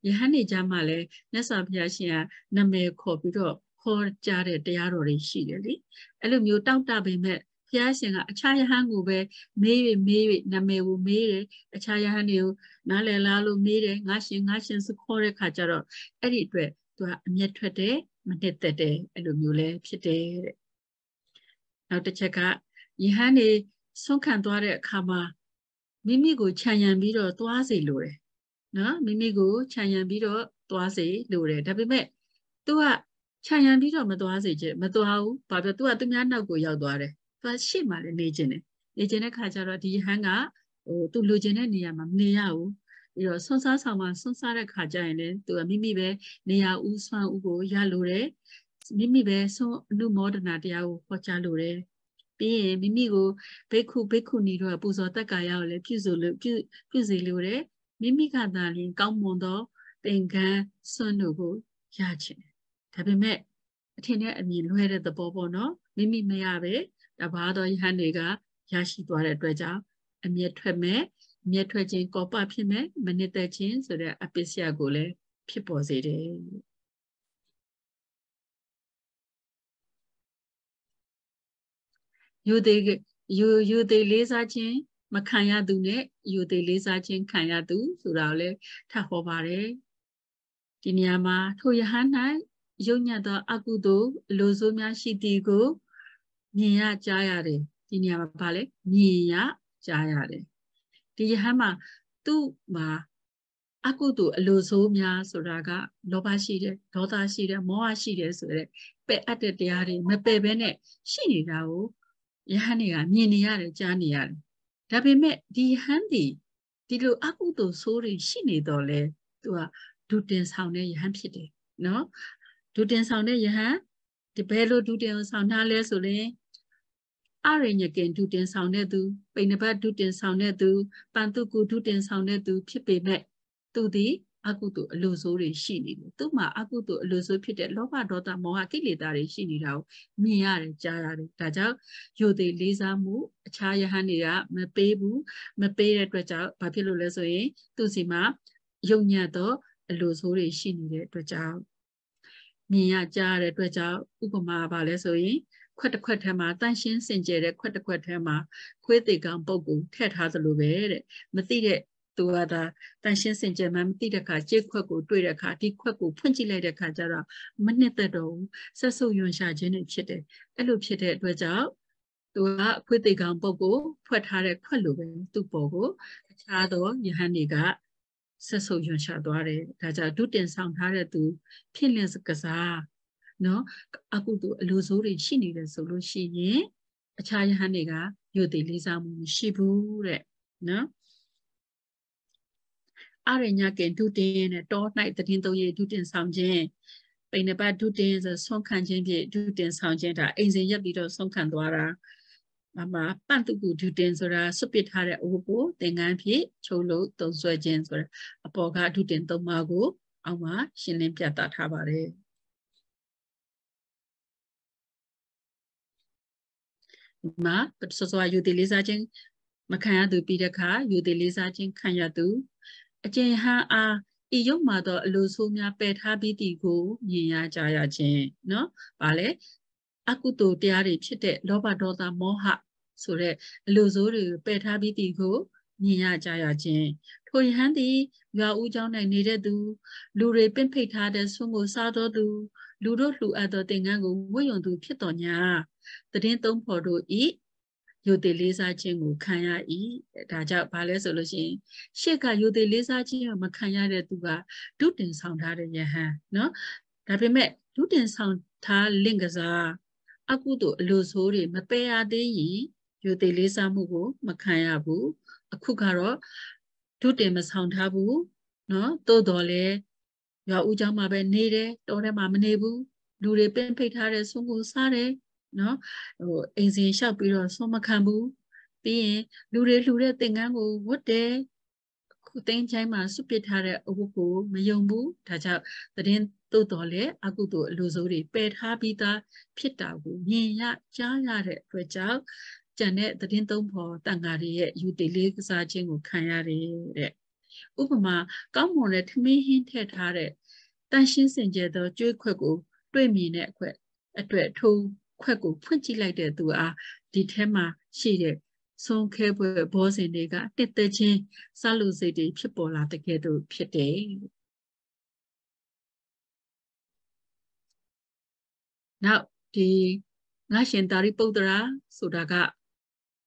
ယဟန်နေကြမှာလဲမြတ်စွာဘုရားရှင်ကနာမည်ခေါ်ပြီးတော့ခေါ်ကြတဲ့တရားတော်တွေရှိတယ်လေအဲ့လိုမျိုးတောင်းတပေမဲ့ဘုရားရှင်ကအခြားယဟန်ကိုပဲမေး၍မေး၍နာမည်ကိုမေးတယ်အခြားယဟန်တွေကိုနားလည်လားလို့မေးတယ်ငါရှင်ငါရှင်စခေါ်တဲ့ခါကျတော့အဲ့ဒီအတွက်သူကအမျက်ထွက်တယ်မနှစ်သက်တယ်အဲ့လိုမျိုးလဲဖြစ်တယ်တဲ့နောက်တစ်ချက်ကယဟန်နေဆုံးခံသွားတဲ့အခါမှာ မိမိကိုခြံရံပြီးတော့သွားစေလိုတယ်နော်မိမိကိုခြံရံပြီးတော့သွားစေလိုတယ်ဒါပေမဲ့ तू ကခြံရံပြီးတော့မသွားစေချင်မသွားဘူးဘာဖြစ် तू ကသူများနောက်ကိုရောက်သွားတယ် तू ရှေ့မှာလည်းနေကျင်တယ်နေကျင်တဲ့ခါကျတော့ဒီဟန်ကဟို तू လိုချင်တဲ့နေရာမှာမနေရဘူးပြီးတော့ဆွန်းစားဆောင်မှာဆွန်းစားတဲ့ခါကျရင်လည်း तू ကမိမိပဲနေရာဦးဆွမ်းဦးကိုရလိုတယ်မိမိပဲဆွန်းအနုမောဒနာတရားကိုဟောကြားလိုတယ် ပြီးရင်မိမိကိုဘိက္ခုဘိက္ခုနီတို့ကပူဇော်တက်ကာရကိုလည်းပြုစုလို့ပြုပြုစီလိုတယ်မိမိကသာလျှင်ကောင်းမွန်သောသင်္ကန်းစွန့်တို့ကိုရချင်တယ်ဒါပေမဲ့အထင်နဲ့အမြင်လွဲတဲ့သဘောပေါ့နော်မိမိမရပဲတပါးသောယဟန်တွေကရရှိသွားတဲ့အတွက်ကြောင့်အမျက်ထွက်မဲ့အမျက်ထွက်ခြင်းကောပဖြစ်မဲ့မနစ်သက်ခြင်းဆိုတဲ့အပစ္စယကိုလည်းဖြစ်ပေါ်စေတယ် ယူသေးယူယူသေးလေးစားခြင်းမခံရသူနဲ့ယူသေးလေးစားခြင်းခံရသူဆိုတာကိုလည်းထပ်ဟောပါတယ်ဒီနေရာမှာထိုယဟန်၌ယုံညတ်သောအကုသိုလ်အလိုဆိုးများရှိသည်ကိုမြင်ရကြားရတယ်ဒီနေရာမှာဗာလဲမြင်ရကြားရတယ်ဒီယဟန်မှာသူ့မှာအကုသိုလ်အလိုဆိုးများဆိုတာကလောဘရှိတယ်ဒေါသရှိတယ်မောဟရှိတယ်ဆိုတဲ့ပယ်အပ်တဲ့တရားတွေမပယ်ဘဲနဲ့ရှိနေတာကို ယဟန်တွေကမြင်နေရတယ်ကြားနေရတယ်ဒါပေမဲ့ဒီဟန်ဒီဒီလိုအကုသိုလ်ဆိုးတွေရှိနေတော့လဲသူကဒုတင်ဆောင်တဲ့ယဟန်ဖြစ်တယ်နော်ဒုတင်ဆောင်တဲ့ယဟန်ဒီဘယ်လိုဒုတင်ဆောင်ထားလဲဆိုရင်အရိညကင်ဒုတင်ဆောင်တဲ့သူပိဏဘတ်ဒုတင်ဆောင်တဲ့သူပန်တုကုဒုတင်ဆောင်တဲ့သူဖြစ်ပေမဲ့သူဒီ အကုသိုလ်အလိုဆိုးတွေရှိနေတယ်သူ့မှာအကုသိုလ်အလိုဆိုးဖြစ်တဲ့လောဘဒေါသမောဟကိလေသာတွေရှိနေတာကိုမြင်ရတယ်ကြားရတယ်ဒါကြောင့်ယုတ်သေးလေးစားမှုအခြားယဟန်တွေကမပေးဘူးမပေးတဲ့အတွက်ကြောင့်ဘာဖြစ်လို့လဲဆိုရင်သူ့စီမှာယုံညံ့သောအလိုဆိုးတွေရှိနေတဲ့အတွက်ကြောင့်မြင်ရကြားရတဲ့အတွက်ကြောင့်ဥပမာပါလဲဆိုရင်ခွက်တစ်ခွက်ထဲမှာတန့်ရှင်းစင်ကြယ်တဲ့ခွက်တစ်ခွက်ထဲမှာခွေးသေးကောင်ပုတ်ကိုထည့်ထားသလိုပဲတဲ့မသိတဲ့ သူကဒါတန်ရှင်းစင်ကြယ်မှမသိတဲ့ခါကြေးခွက်ကိုတွေ့တဲ့ခါဒီခွက်ကိုဖွင့်ကြည့်လိုက်တဲ့ခါကျတော့မနှစ်သက်တော့ဘူးဆက်ဆုပ်ယွန်ရှာခြင်းတွေဖြစ်တယ်အဲ့လိုဖြစ်တဲ့အတွက်ကြောင့်သူကအခွေးသေးကောင်ပုတ်ကိုဖွက်ထားတဲ့ခွက်လိုပဲသူ့ပေါ်ကိုအခြားသောယဟန်တွေကဆက်ဆုပ်ယွန်ရှာသွားတယ်ဒါကြောင့်ဒုတင်ဆောင်ထားတဲ့သူဖြစ်လင်းစကစားနော်အကုသို့အလိုဆိုးတွေရှိနေတယ်ဆိုလို့ရှိရင်အခြားယဟန်တွေကယုတ်တိလေးစားမှုမရှိဘူးတဲ့နော် အရညကေဒုတင်နဲ့တော၌တည်င်းသုံးရဒုတင်ဆောင်ခြင်းပိဏပတ်ဒုတင်ဆိုဆုံးခံခြင်းဖြင့်ဒုတင်ဆောင်ခြင်းဒါအိမ်စဉ်ရက်ပြီးတော့ဆုံးခံသွားတာအမပန့်တုကုဒုတင်ဆိုတာစွပစ်ထားတဲ့အဝတ်ကိုသင်္ကန်းဖြင့်ချုပ်လို့သုံးဆွဲခြင်းဆိုတာအပေါ်ကဒုတင်သုံးပါးကို အောက်မှာရှင်းလင်းပြသထားပါတယ်မှာစောစောယူတည်လေးစားခြင်းမခံရသူပြီးတဲ့အခါယူတည်လေးစားခြင်းခံရသူ အကျဉ်ဟန်အားဤရုပ်မှာတော့အလိုဆိုးများပယ်ထားပြီးသည်ကိုမြင်ရကြရခြင်းเนาะဗာလဲအကုသိုလ်တရားတွေဖြစ်တဲ့လောဘဒေါသမောဟဆိုတဲ့အလိုဆိုးတွေကိုပယ်ထားပြီးသည်ကိုမြင်ရကြရခြင်းထိုယဟန်သည်ရွာဦးเจ้า၌နေတဲ့သူလူတွေပင့်ဖိတ်ထားတဲ့ဆွမ်းကိုစားတော်သူလူတို့လှူအပ်သောသင်္ကန်းကိုဝတ်ယုံသူဖြစ်တော်ညာတည်င်းသုံးဖို့တို့ဤ ယုတ်တေလေးစားခြင်းကိုခံရ၏ဒါကြောင့်ဘာလဲဆိုလို့ရှိရင်ရှေ့ကယုတ်တေလေးစားခြင်းကိုမခံရတဲ့သူကဒုတင်ဆောင်ထားတဲ့ယဟန်เนาะဒါပေမဲ့ဒုတင်ဆောင်ထားလင့်ကစားအကုသို့အလိုဆိုးတွေမပယ်ရသေးရင်ယုတ်တေလေးစားမှုကိုမခံရဘူးအခုကတော့ဒုတင်မဆောင်ထားဘူးเนาะတိုးတော်လဲရွာဦးเจ้าမှာပဲနေတယ်တောထဲမှာမနေဘူးလူတွေပင့်ဖိတ်ထားတဲ့ဆုံးကိုစားတယ် နော်ဟိုအိမ်စဉ်လျှောက်ပြီးတော့ဆုံးမခံဘူးပြီးရင်လူတွေလှူတဲ့သင်္ကန်းကိုဝတ်တယ်ခုသိန်းချိုင်းမှာစွပစ်ထားတဲ့အဝတ်ကိုမယုံဘူးဒါကြောင့်သတင်းသို့တော်လည်းအကုသို့အလိုစိုးတွေပယ်ထားပြီးသားဖြစ်တာကိုမြင်ရကြားရတဲ့အတွက်ကြောင့်ကြံတဲ့သတင်းသုံးဖော်တန်ဃာတွေရဲ့ယူတည်လေးကစားခြင်းကိုခံရတယ်တဲ့ဥပမာကောင်းမွန်တဲ့ထမင်းဟင်းထည့်ထားတဲ့တန်ရှင်းစင်ကြယ်သောကြွေးခွက်ကို တွေ့မြင်တဲ့အခွက်အတွက်ထိုး ခွက်ကိုဖွင့်ကြည့်လိုက်တဲ့သူအားဒီထဲမှာရှိတဲ့ဆုံးခဲပွဲဘောဇင်တွေကတက်တက်ချင်းစလူစိတ်တွေဖြစ်ပေါ်လာတဲ့ကဲ့သို့ဖြစ်တယ်နောက်ဒီငါရှင်သာရိပုတ္တရာဆိုတာက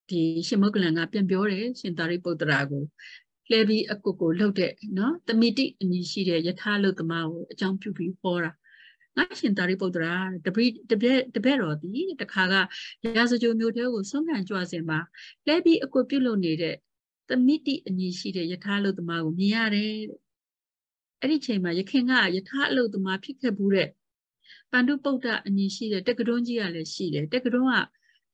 ဒီရှင်မုဂ္ဂလန်ကပြန်ပြောတယ်ရှင်သာရိပုတ္တရာကိုလဲပြီးအကုတ်ကိုလှုပ်တဲ့နော်တမိတိအမည်ရှိတဲ့ယထာလုတ်သမားကိုအကြောင်းပြုပြီးဟောတာ ငါရှင်သာရိပုတ္တရာတပိတပည့်တပည့်တော်ဒီတခါကရာဇကြိုမျိုးတဲကိုဆုံးခံကြွစင်မှာလဲပြီးအကုတ်ပြုတ်လို့နေတဲ့တမိတိအမည်ရှိတဲ့ယထာလုတ်သမားကိုမြင်ရတယ်တဲ့အဲ့ဒီချိန်မှာယခင်ကယထာအလုတ်သမားဖြစ်ခဲ့ဘူးတဲ့ပန္တုပုဒ္ဒအမည်ရှိတဲ့တက္ကတွန်းကြီးကလည်းရှိတယ်တက္ကတွန်း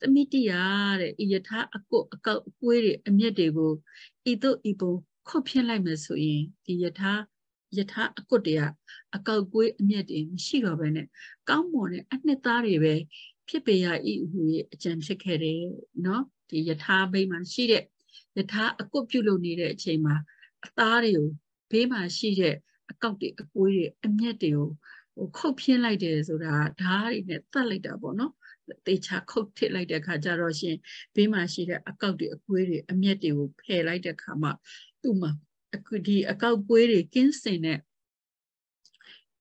ကမိတိယတဲ့ဤယထာအကုတ်အကောက်အကွေးတွေအမျက်တွေကိုဤတို့ဤပုံခုတ်ဖြင်းလိုက်မယ်ဆိုရင်ဒီယထာ ယထာအကုတ်တွေကအကောက်ကွေးအမျက်တွေမရှိတော့ဘဲနဲ့ကောင်းမွန်တဲ့အနှစ်သားတွေပဲဖြစ်ပေရဤဟူ၍အကြံဖြစ်ခဲ့တယ်နော်ဒီယထာဘိမှာရှိတဲ့ယထာအကုတ်ပြုတ်လို့နေတဲ့အချိန်မှာအသားတွေကိုဘေးမှာရှိတဲ့အကောက်တွေအကွေးတွေအမျက်တွေကိုဟိုခုတ်ဖြင်းလိုက်တယ်ဆိုတာဓာတ်တွေနဲ့တတ်လိုက်တာပေါ့နော်တေချာခုတ်ထစ်လိုက်တဲ့ခါကျတော့ရှင်ဘေးမှာရှိတဲ့အကောက်တွေအကွေးတွေအမျက်တွေကိုဖယ်လိုက်တဲ့ခါမှာသူ့မှာ အခုဒီအကောက်ကွေးတွေကင်းစင်တဲ့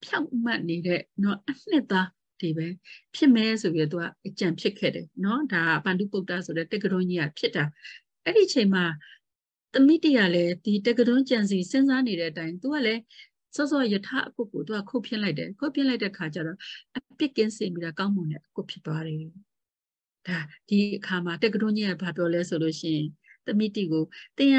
ဖြောက်မှတ်နေတဲ့နော်အနှစ်သားဒီပဲဖြစ်မဲဆိုပြီးတော့သူကအကြံဖြစ်ခဲ့တယ်နော်ဒါပန္တုပုတ္တဆိုတဲ့တက္ကရုံးကြီးကဖြစ်တာအဲ့ဒီချိန်မှာတမိတရလည်းဒီတက္ကရုံးကြံစီစဉ်းစားနေတဲ့အတိုင်းသူကလည်းစောစောယထာအကုတ်ကိုသူကခုတ်ပြင်းလိုက်တယ်ခုတ်ပြင်းလိုက်တဲ့ခါကျတော့အပြစ်ကင်းစင်ပြီးတော့ကောင်းမွန်တဲ့အကုတ်ဖြစ်သွားတယ်ဒါဒီအခါမှာတက္ကတွန်းကြီးကဘာပြောလဲဆိုလို့ရှိရင် တမိတိကိုတင်ရ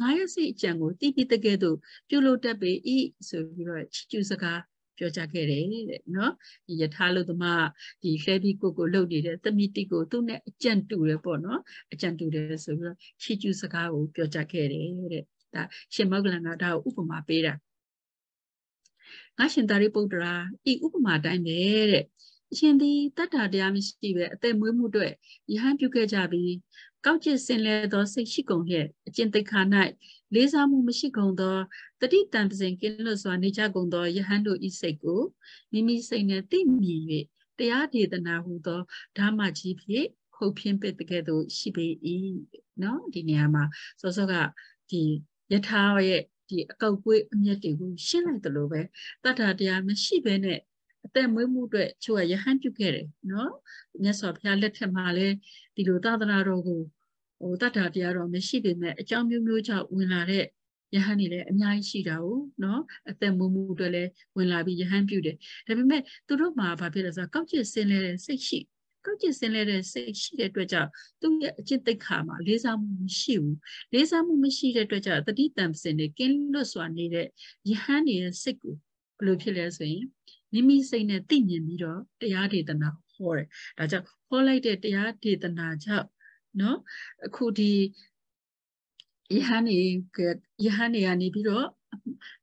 ငါးရစိတ်အကြံကိုတိပိတကဲ့သို့ပြုလုပ်တတ်ပေဤဆိုပြီးတော့ချီကျူးစကားပြောကြခဲ့တယ်တဲ့နော်ဒီယထာလို့သမားဒီလှဲပြီးကိုကိုလှုပ်နေတဲ့တမိတိကိုသူ့နဲ့အကြံတူတယ်ပေါ့နော်အကြံတူတယ်ဆိုပြီးတော့ချီကျူးစကားကိုပြောကြခဲ့တယ်တဲ့ဒါရှင်မောဂလန်ကဒါကိုဥပမာပေးတာငါရှင်သာရိပုတ္တရာဤဥပမာတိုင်းပဲတဲ့အရှင်သည်တတ္တာတရားမရှိပဲအသက်မွေးမှုအတွက်ယဟန်ပြုခဲ့ကြပြီး ကောက်ကျစ်စင်လဲသောစိတ်ရှိကုန်လျက်အကျင့်သိက္ခာ၌လေးစားမှုမရှိကုန်သောတတိတံပစဉ်ကင်းလွတ်စွာနေကြကုန်သောယဟန်တို့ဤစိတ်ကိုမိမိစိတ်နဲ့သိမြင်၍တရားဒေသနာဟူသောဓမ္မကြီးဖြင့်ခုတ်ဖြင်းပစ်တဲ့ကဲ့သို့ရှိပေ၏เนาะဒီနေရာမှာစောစောကဒီယထာရဲ့ဒီအကောက်ကွေးအမျက်တွေကိုရှင်းလိုက်တယ်လို့ပဲတတ္ထာတရားမရှိဘဲနဲ့ အသက်မွေးမှုအတွက်ချို့ကယဟန်ပြုခဲ့တယ်နော်မြတ်စွာဘုရားလက်ထက်မှာလည်းဒီလိုသာသနာတော်ကိုဟိုတတ္ထာတရားတော်မရှိပေမဲ့အကြောင်းမျိုးမျိုးကြောင့်ဝင်လာတဲ့ယဟန်တွေလည်းအများကြီးရှိတာ哦နော်အသက်မွေးမှုအတွက်လည်းဝင်လာပြီးယဟန်ပြုတယ်ဒါပေမဲ့သူတို့မှာဘာဖြစ်လဲဆိုတော့ကောက်ကျစ်စင်းလဲတဲ့စိတ်ရှိကောက်ကျစ်စင်းလဲတဲ့စိတ်ရှိတဲ့အတွက်ကြောင့်သူ့ရဲ့အကျင့်သိက္ခာမှာလေးစားမှုမရှိဘူးလေးစားမှုမရှိတဲ့အတွက်ကြောင့်တတိတံစင်တွေကင်းလွတ်စွာနေတဲ့ယဟန်ရဲ့စိတ်ကိုဘယ်လိုဖြစ်လဲဆိုရင် မိမိစိတ်နဲ့သိမြင်ပြီးတော့တရားဒေသနာဟောတယ်ဒါကြောင့်ဟောလိုက်တဲ့တရားဒေသနာကြောင့်နော်အခုဒီယဟန်နေယဟန်နေကနေပြီးတော့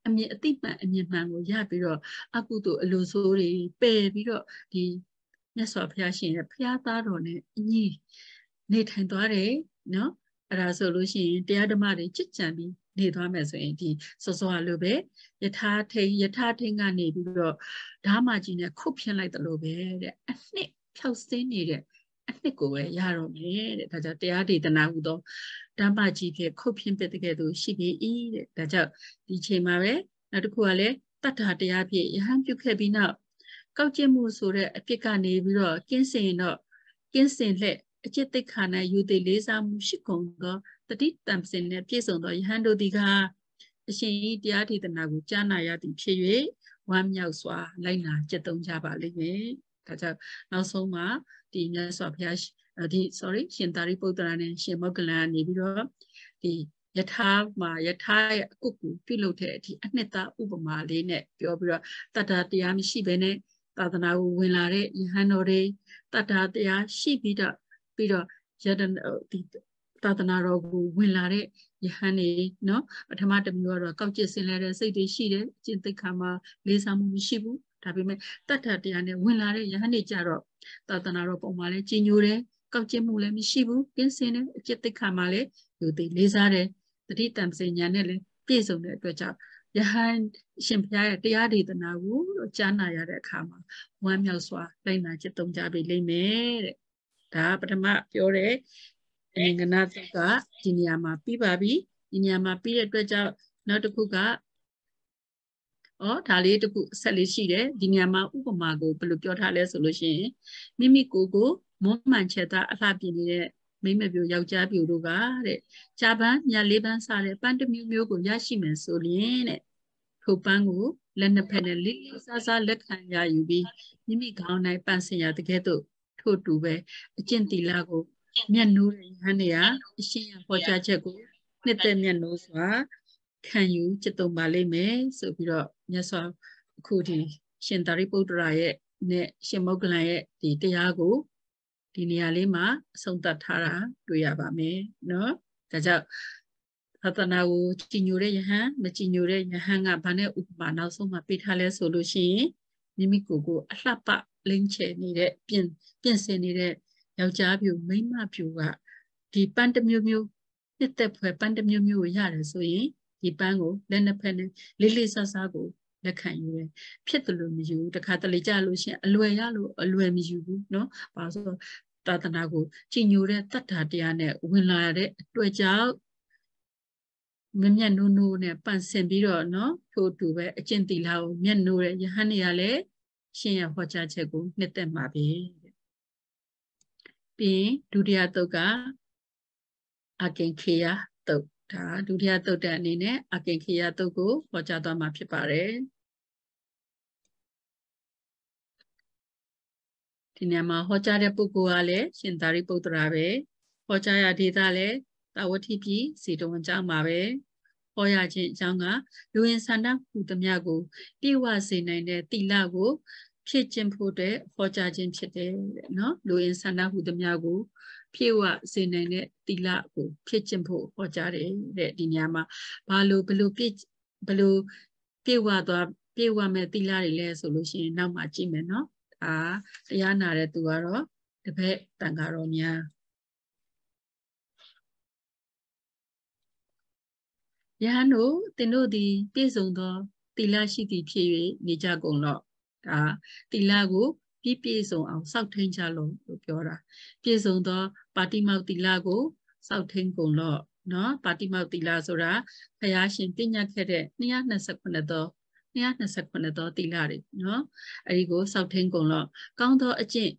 အမြင်အသိမှန်အမြင်မှန်ကိုရပြီးတော့အကုသို့အလိုဆိုးတွေပယ်ပြီးတော့ဒီမြတ်စွာဘုရားရှင်ရဲ့ဘုရားသားတော်နဲ့အညီနေထိုင်သွားတယ်နော် အဲ့ဒါဆိုလို့ရှိရင်တရားဓမ္မတွေကြစ်ကြံပြီးနေသွားမယ်ဆိုရင်ဒီစောစောလိုပဲယထာထိန်ယထာထိန်ကနေပြီးတော့ဓမ္မကြီးနဲ့ခုတ်ဖြင်းလိုက်တယ်လို့ပဲတဲ့အနှစ်ဖြောက်စင်းနေတဲ့အနှစ်ကိုပဲရတော့မယ်တဲ့ဒါကြောင့်တရားဒေသနာဟူသောဓမ္မကြီးဖြင့်ခုတ်ဖြင်းပစ်တဲ့ကဲ့သို့ရှိပြီတဲ့ဒါကြောင့်ဒီချိန်မှာပဲနောက်တစ်ခုကလည်းတတ္ထာတရားဖြင့်ယဟန်ပြုခဲ့ပြီးနောက်ကောက်ကျင့်မှုဆိုတဲ့အပြစ်ကနေပြီးတော့ကင်းစင်တော့ကင်းစင်လက် အจิตသိက္ခာ၌ယူသည်လေးစားမှုရှိကုန်သောတတိတံစင်နှင့်ပြည့်စုံသောယဟန်တို့သည်ကအရှင်ဤတရားဒေသနာကိုကြားနာရသည်ဖြစ်၍ဝမ်းမြောက်စွာလိုက်နာကြည်သုံးကြပါလိမ့်မယ်။ဒါကြောင့်နောက်ဆုံးမှာဒီမြတ်စွာဘုရားဒီ sorry ရှင်သာရိပုတ္တရာနဲ့ရှင်မောဂလန်ကနေပြီးတော့ဒီယထာမှာယထာရဲ့အကုတ်ကိုပြုလုပ်တဲ့အထိအနှစ်သာဥပမာလေးနဲ့ပြောပြီးတော့တတ္တတရားမရှိဘဲနဲ့သာသနာကိုဝင်လာတဲ့ယဟန်တော်တွေတတ္တတရားရှိပြီးတော့ ပြီးတော့ယတနာဒီသာသနာတော်ကိုဝင်လာတဲ့ယဟန်နေနော်ပထမတစ်မျိုးကတော့ကောက်ကျစ်ဆင်းလဲတဲ့စိတ်တွေရှိတယ်အကျင့်သိက္ခာမှာလေးစားမှုမရှိဘူးဒါပေမဲ့တတ်ထတရားနဲ့ဝင်လာတဲ့ယဟန်နေကြတော့သာသနာတော်ပုံမှာလည်းကြီးညိုတယ်ကောက်ကျစ်မှုလည်းမရှိဘူးကင်းစင်တဲ့အကျင့်သိက္ခာမှာလည်းလူသိလေးစားတယ်တတိတံစင်ညာနဲ့လည်းပြည့်စုံတဲ့အတွက်ကြောင့်ယဟန်ရှင်ဘုရားရဲ့တရားဒေသနာကိုကြားနာရတဲ့အခါမှာဝမ်းမြောက်စွာလိုက်နာจิตတုံးကြပြီလိမ့်မယ်တဲ့ ဒါပထမပြောတဲ့အင်္ဂနာတုကဒီနေရာမှာပြီးပါပြီဒီနေရာမှာပြီးတဲ့အတွက်ကြောင့်နောက်တစ်ခုကဩဒါလေးတစ်ခုဆက်လေးရှိတယ်ဒီနေရာမှာဥပမာကိုဘယ်လိုပြောထားလဲဆိုလို့ရှိရင်မိမိကိုယ်ကိုမွမ်းမှန်ချက်သားအလှပြင်းနေတဲ့မိမပြိုယောက်ျားပြိုတို့ကတဲ့ဂျာပန်မြလေးပန်းစားတဲ့ပန်းတစ်မျိုးမျိုးကိုရရှိမယ်ဆိုရင်တဲ့ထိုပန်းကိုလက်နှစ်ဖက်နဲ့လေးလေးစားစားလက်ခံရယူပြီးမိမိခေါင်း၌ပန်းစင်ရတကယ်တော့ ထို့တူပဲအကျင့်တီလာကိုမျက်နှိုးတဲ့ဟန်နေရအရှင်ရဟောကြားချက်ကိုနှစ်သက်မျက်နှိုးစွာခံယူจิตတုံပါလိမ့်မယ်ဆိုပြီးတော့မြတ်စွာအခုဒီရှင်သာရိပုတ္တရာရဲ့နဲ့ရှင်မုဂ္ဂလန်ရဲ့ဒီတရားကိုဒီနေရာလေးမှာအဆုံးသတ်ထားတာတွေ့ရပါမယ်နော်ဒါကြောင့်သတနာကိုကြည်ညိုတဲ့ယဟန်မကြည်ညိုတဲ့ယဟန်ကဘာနဲ့ဥပမာနောက်ဆုံးမှာပေးထားလဲဆိုလို့ရှိရင်မိမိကိုယ်ကိုအလှပ လိမ့်ချယ်နေတဲ့ပြင်ပြင်ဆင်နေတဲ့ယောက်ျားပြူမိန်းမပြူကဒီပန်းတစ်မျိုးမျိုးနှစ်သက်ဖွယ်ပန်းတစ်မျိုးမျိုးကိုရတယ်ဆိုရင်ဒီပန်းကိုလက်နှစ်ဖက်နဲ့လေးလေးဆဆကိုလက်ခံယူတယ်ဖြစ်တယ်လို့မယူဘူးတခါတလေကြလို့ရှင်အလွယ်ရလို့အလွယ်မယူဘူးเนาะဘာလို့သာသနာကိုကြည်ညိုတဲ့တတ္တာတရားနဲ့ဝင်လာတဲ့အတွက်ကြောင့်မမျက်နှိုးနှိုးနဲ့ပန့်ဆင်ပြီးတော့เนาะထို့တူပဲအကျင့်တီလာကိုမျက်နှိုးတဲ့ယဟန်တွေကလည်း ရှင်ရဟောကြားချက်ကိုနှစ်သက်မှာပဲပြီးရင်ဒုတိယတုတ်ကအကင်ခေယတုတ်ဒါဒုတိယတုတ်တဲ့အနေနဲ့အကင်ခေယတုတ်ကိုဟောကြားသွားမှာဖြစ်ပါတယ်ဒီနေရာမှာဟောကြားတဲ့ပုဂ္ဂိုလ်ကလည်းရှင်သာရိပုတ္တရာပဲဟောကြားရဒေသလည်းတာဝတိပြည်စီတဝန်ကျောင်းမှာပဲ ဟောရခြင်းအကြောင်းကလူဝင်ဆန္ဒဟူသမျှကိုပြေဝစေနိုင်တဲ့တိလကိုဖြစ်ခြင်းဖို့အတွက်ဟောကြားခြင်းဖြစ်တယ်တဲ့နော်လူဝင်ဆန္ဒဟူသမျှကိုဖြည့်ဝစေနိုင်တဲ့တိလကိုဖြစ်ခြင်းဖို့ဟောကြားတယ်တဲ့ဒီညမှာဘာလို့ဘလို့ပြည့်ဘလို့ပြေဝသွားပြေဝမဲ့တိလတွေလဲဆိုလို့ရှိရင်နောက်မှကြည့်မယ်နော်အာတရားနာတဲ့သူကတော့တပည့်တန်ဃာတော်များ ယဟန်တို့သင်တို့သည်ပြည့်စုံသောတိလရှိသည်ဖြစ်၍နေကြကုန်တော့ဒါတိလကိုပြည့်ပြည့်စုံအောင်စောင့်ထိန်ကြလို့လို့ပြောတာပြည့်စုံသော ပါတိမောက်တိလကိုစောင့်ထိန်ကုန်တော့နော်ပါတိမောက်တိလဆိုတာဘုရားရှင်ပြညတ်ခဲ့တဲ့228သော228သောတိလတွေနော်အဲဒီကိုစောက်ထင်းကုန်တော့ကောင်းသောအကျင့်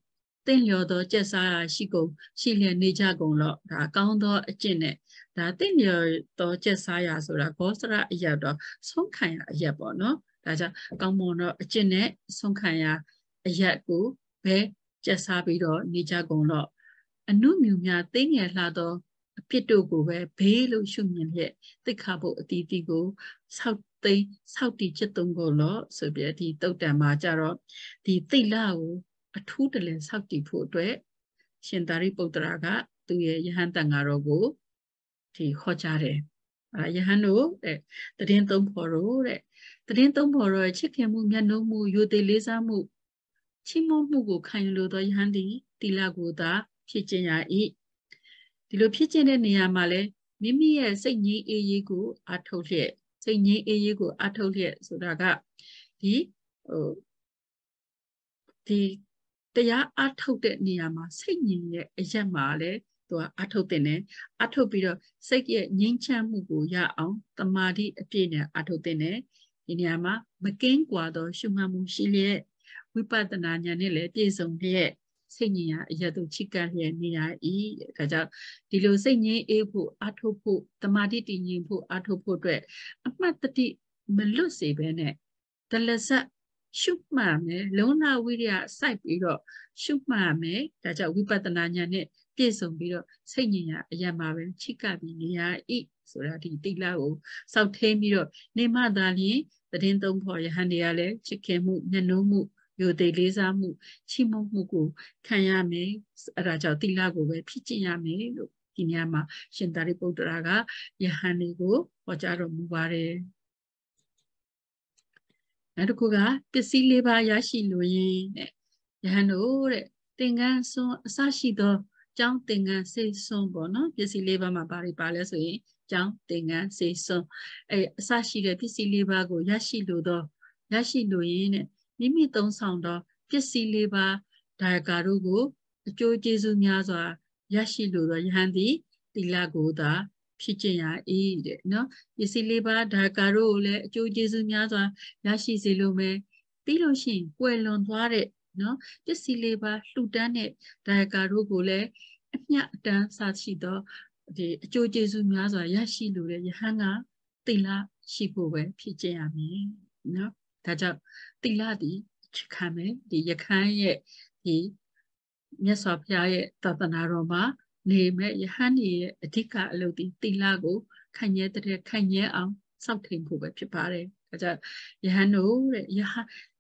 တင့်လျော်သောကြက်စားရာရှိကုန်ရှိလျက်နေကြကုန်တော့ဒါကောင်းသောအကျင့်နဲ့ဒါတင့်လျော်သောကြက်စားရာဆိုတာဂောစရအရက်တော့ဆုံးခံရအရက်ပေါ့နော်ဒါကြောင့်ကောင်းမွန်သောအကျင့်နဲ့ဆုံးခံရအရက်ကိုပဲကြက်စားပြီးတော့နေကြကုန်တော့အနုမြူများသိငယ်လှသောအဖြစ်တို့ကိုပဲဘေးလို့ရှုမြင်ရက်သိခဖို့အတီးတီးကိုဆောက်သိဆောက်တည်ချက်သုံးကုန်တော့ဆိုပြီးဒီတုတ်တံမှာကြတော့ဒီသိလကို အထူးတလင်ဆောက်တည်ဖို့အတွက်ရှင်သာရိပုတ္တရာကသူ့ရဲ့ယဟန်တန်ဃာတော်ကိုဒီဟောကြားတယ်အာယဟန်တို့တဲ့တည်င်းသုံးဖို့တို့တဲ့တည်င်းသုံးဖို့တော့ချစ်ခင်မှုမျက်နှာမှုယိုသေးလေးစားမှုချီးမွမ်းမှုကိုခံယူလိုသောယဟန်ဒီတိလကိုသာဖြစ်ခြင်းရာဤဒီလိုဖြစ်ခြင်းတဲ့နေရာမှာလဲမိမိရဲ့စိတ်ငြိမ်းအေးရေးကိုအထုတ်လျက်စိတ်ငြိမ်းအေးရေးကိုအထုတ်လျက်ဆိုတာကဒီဟိုဒီ တရားအထုတ်တဲ့နေရာမှာစိတ်ငြိမ်ရဲ့အရက်မှာလည်းသူကအထုတ်တင်တယ်အထုတ်ပြီးတော့စိတ်ရဲ့ငြိမ်းချမ်းမှုကိုရအောင်တမာတိအပြည့်နဲ့အထုတ်တင်တယ်ဒီနေရာမှာမကင်းကွာသောရှုမှတ်မှုရှိလျက်ဝိပဿနာဉာဏ်နဲ့လည်းပြည့်စုံလျက်စိတ်ငြိမ်ရာအရတုချိကလျက်နေရဤဒါကြောင့်ဒီလိုစိတ်ငြိမ်အေးဖို့အထုတ်ဖို့တမာတိတည်ငြိမ်ဖို့အထုတ်ဖို့အတွက်အမှတ်တတိမလွတ်စေဘဲနဲ့တလဆက် ရှုမှတ်မယ်လုံးလာဝိရိယစိုက်ပြီးတော့ရှုမှတ်မယ်ဒါကြောင့်ဝိပဿနာဉာဏ်နဲ့ပြည့်စုံပြီးတော့စိတ်ငြိမ်ရာအရမှာပဲချိကပြီးနေရဤဆိုတာဒီတိလာကိုစောက်ထိန်ပြီးတော့နေမှသာလျင်တည်င်းသုံးဖို့ရဟန်တွေကလည်းချစ်ခင်မှုမျက်နှာမှုယိုသေးလေးစားမှုချီးမွမ်းမှုကိုခံရမယ်အဲ့ဒါကြောင့်တိလကိုပဲဖြစ်ကျင့်ရမယ်လို့ဒီညမှာရှင်သာရိပုတ္တရာကယဟန်တွေကိုဟောကြားတော်မူပါတယ် နောက်တစ်ခုကပစ္စည်းလေးပါးရရှိလို့ရင်တဲ့ယဟန်တို့တဲ့သင်္ကန်းစွန်းအစရှိသောကျောင်းသင်္ကန်းစေစွန်းပေါ့နော်ပစ္စည်းလေးပါးမှာဘာတွေပါလဲဆိုရင်ကျောင်းသင်္ကန်းစေစွန်းအဲအစရှိတဲ့ပစ္စည်းလေးပါးကိုရရှိလို့တော့ရရှိလို့ရင်းနဲ့မိမိသုံးဆောင်တော့ပစ္စည်းလေးပါးဒါယကာတို့ကိုအကျိုးကျေးဇူးများစွာရရှိလို့တော့ယဟန်သည်တိလကိုသာ ဖြစ်ကျင်ရ၏တဲ့နော်ပစ္စည်းလေးပါးဒါကာတို့ကိုလည်းအကျိုးကျေးဇူးများစွာရရှိစေလိုမယ်ပြီးလို့ရှိရင်ကွယ်လွန်သွားတဲ့နော်ပစ္စည်းလေးပါလှူဒန်းတဲ့ဒါကာတို့ကိုလည်းအမျှအတန်းစားရှိသောဒီအကျိုးကျေးဇူးများစွာရရှိလို့တဲ့ယဟန်ကတိလရှိဖို့ပဲဖြစ်ကျင်ရမယ်နော်ဒါကြောင့်တိလဒီချခံမယ်ဒီယခန်းရဲ့ဒီမြတ်စွာဘုရားရဲ့သာသနာတော်မှာ နေမဲ့ယဟန်ဒီရဲ့အဓိကအလုပ်ဒီတိလကိုခံရဲတဲ့ခံရဲအောင်စောင့်ထိန်ဖို့ပဲဖြစ်ပါတယ်ဒါကြောင့်ယဟန်တို့တဲ့ယဟ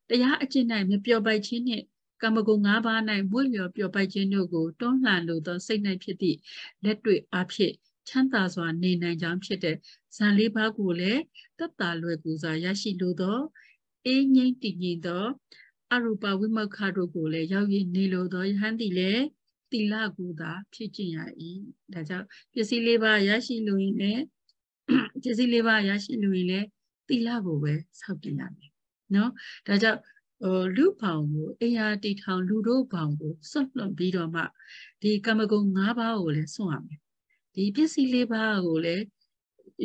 တရားအကျင့်၌မပျော်ပိုက်ခြင်းနှင့်ကမ္မဂုဏ်၅ပါး၌မွေ့လျော်ပျော်ပိုက်ခြင်းတို့ကိုတွန်းလှန်လိုသောစိတ်၌ဖြစ်သည့်လက်တွေ့အဖြစ်ချမ်းသာစွာနေနိုင်ကြောင်းဖြစ်တဲ့ဇန်လေးပါးကိုလည်းသက်တာလွယ်ကူစွာရရှိလိုသောအေးငိမ့်တည်ငြိမ်သောအရူပဝိမုခတို့ကိုလည်းရောက်ရည်နေလိုသောယဟန်သည်လည်း တိလကူသာဖြစ်ကျင်ရ၏ဒါကြောင့်ပစ္စည်းလေးပါးရရှိလို့ရင်လည်းပစ္စည်းလေးပါးရရှိလို့ရင်လည်းတိလကိုပဲစောင့်ကြည့်ရမယ်နော်ဒါကြောင့်ဟိုလူပေါင်ကိုအရာတီထောင်လူတို့ပေါင်ကိုစွန့်လွတ်ပြီးတော့မှဒီကမ္မဂုဏ်၅ပါးကိုလည်းစွန့်ရမယ်ဒီပစ္စည်းလေးပါးကိုလည်း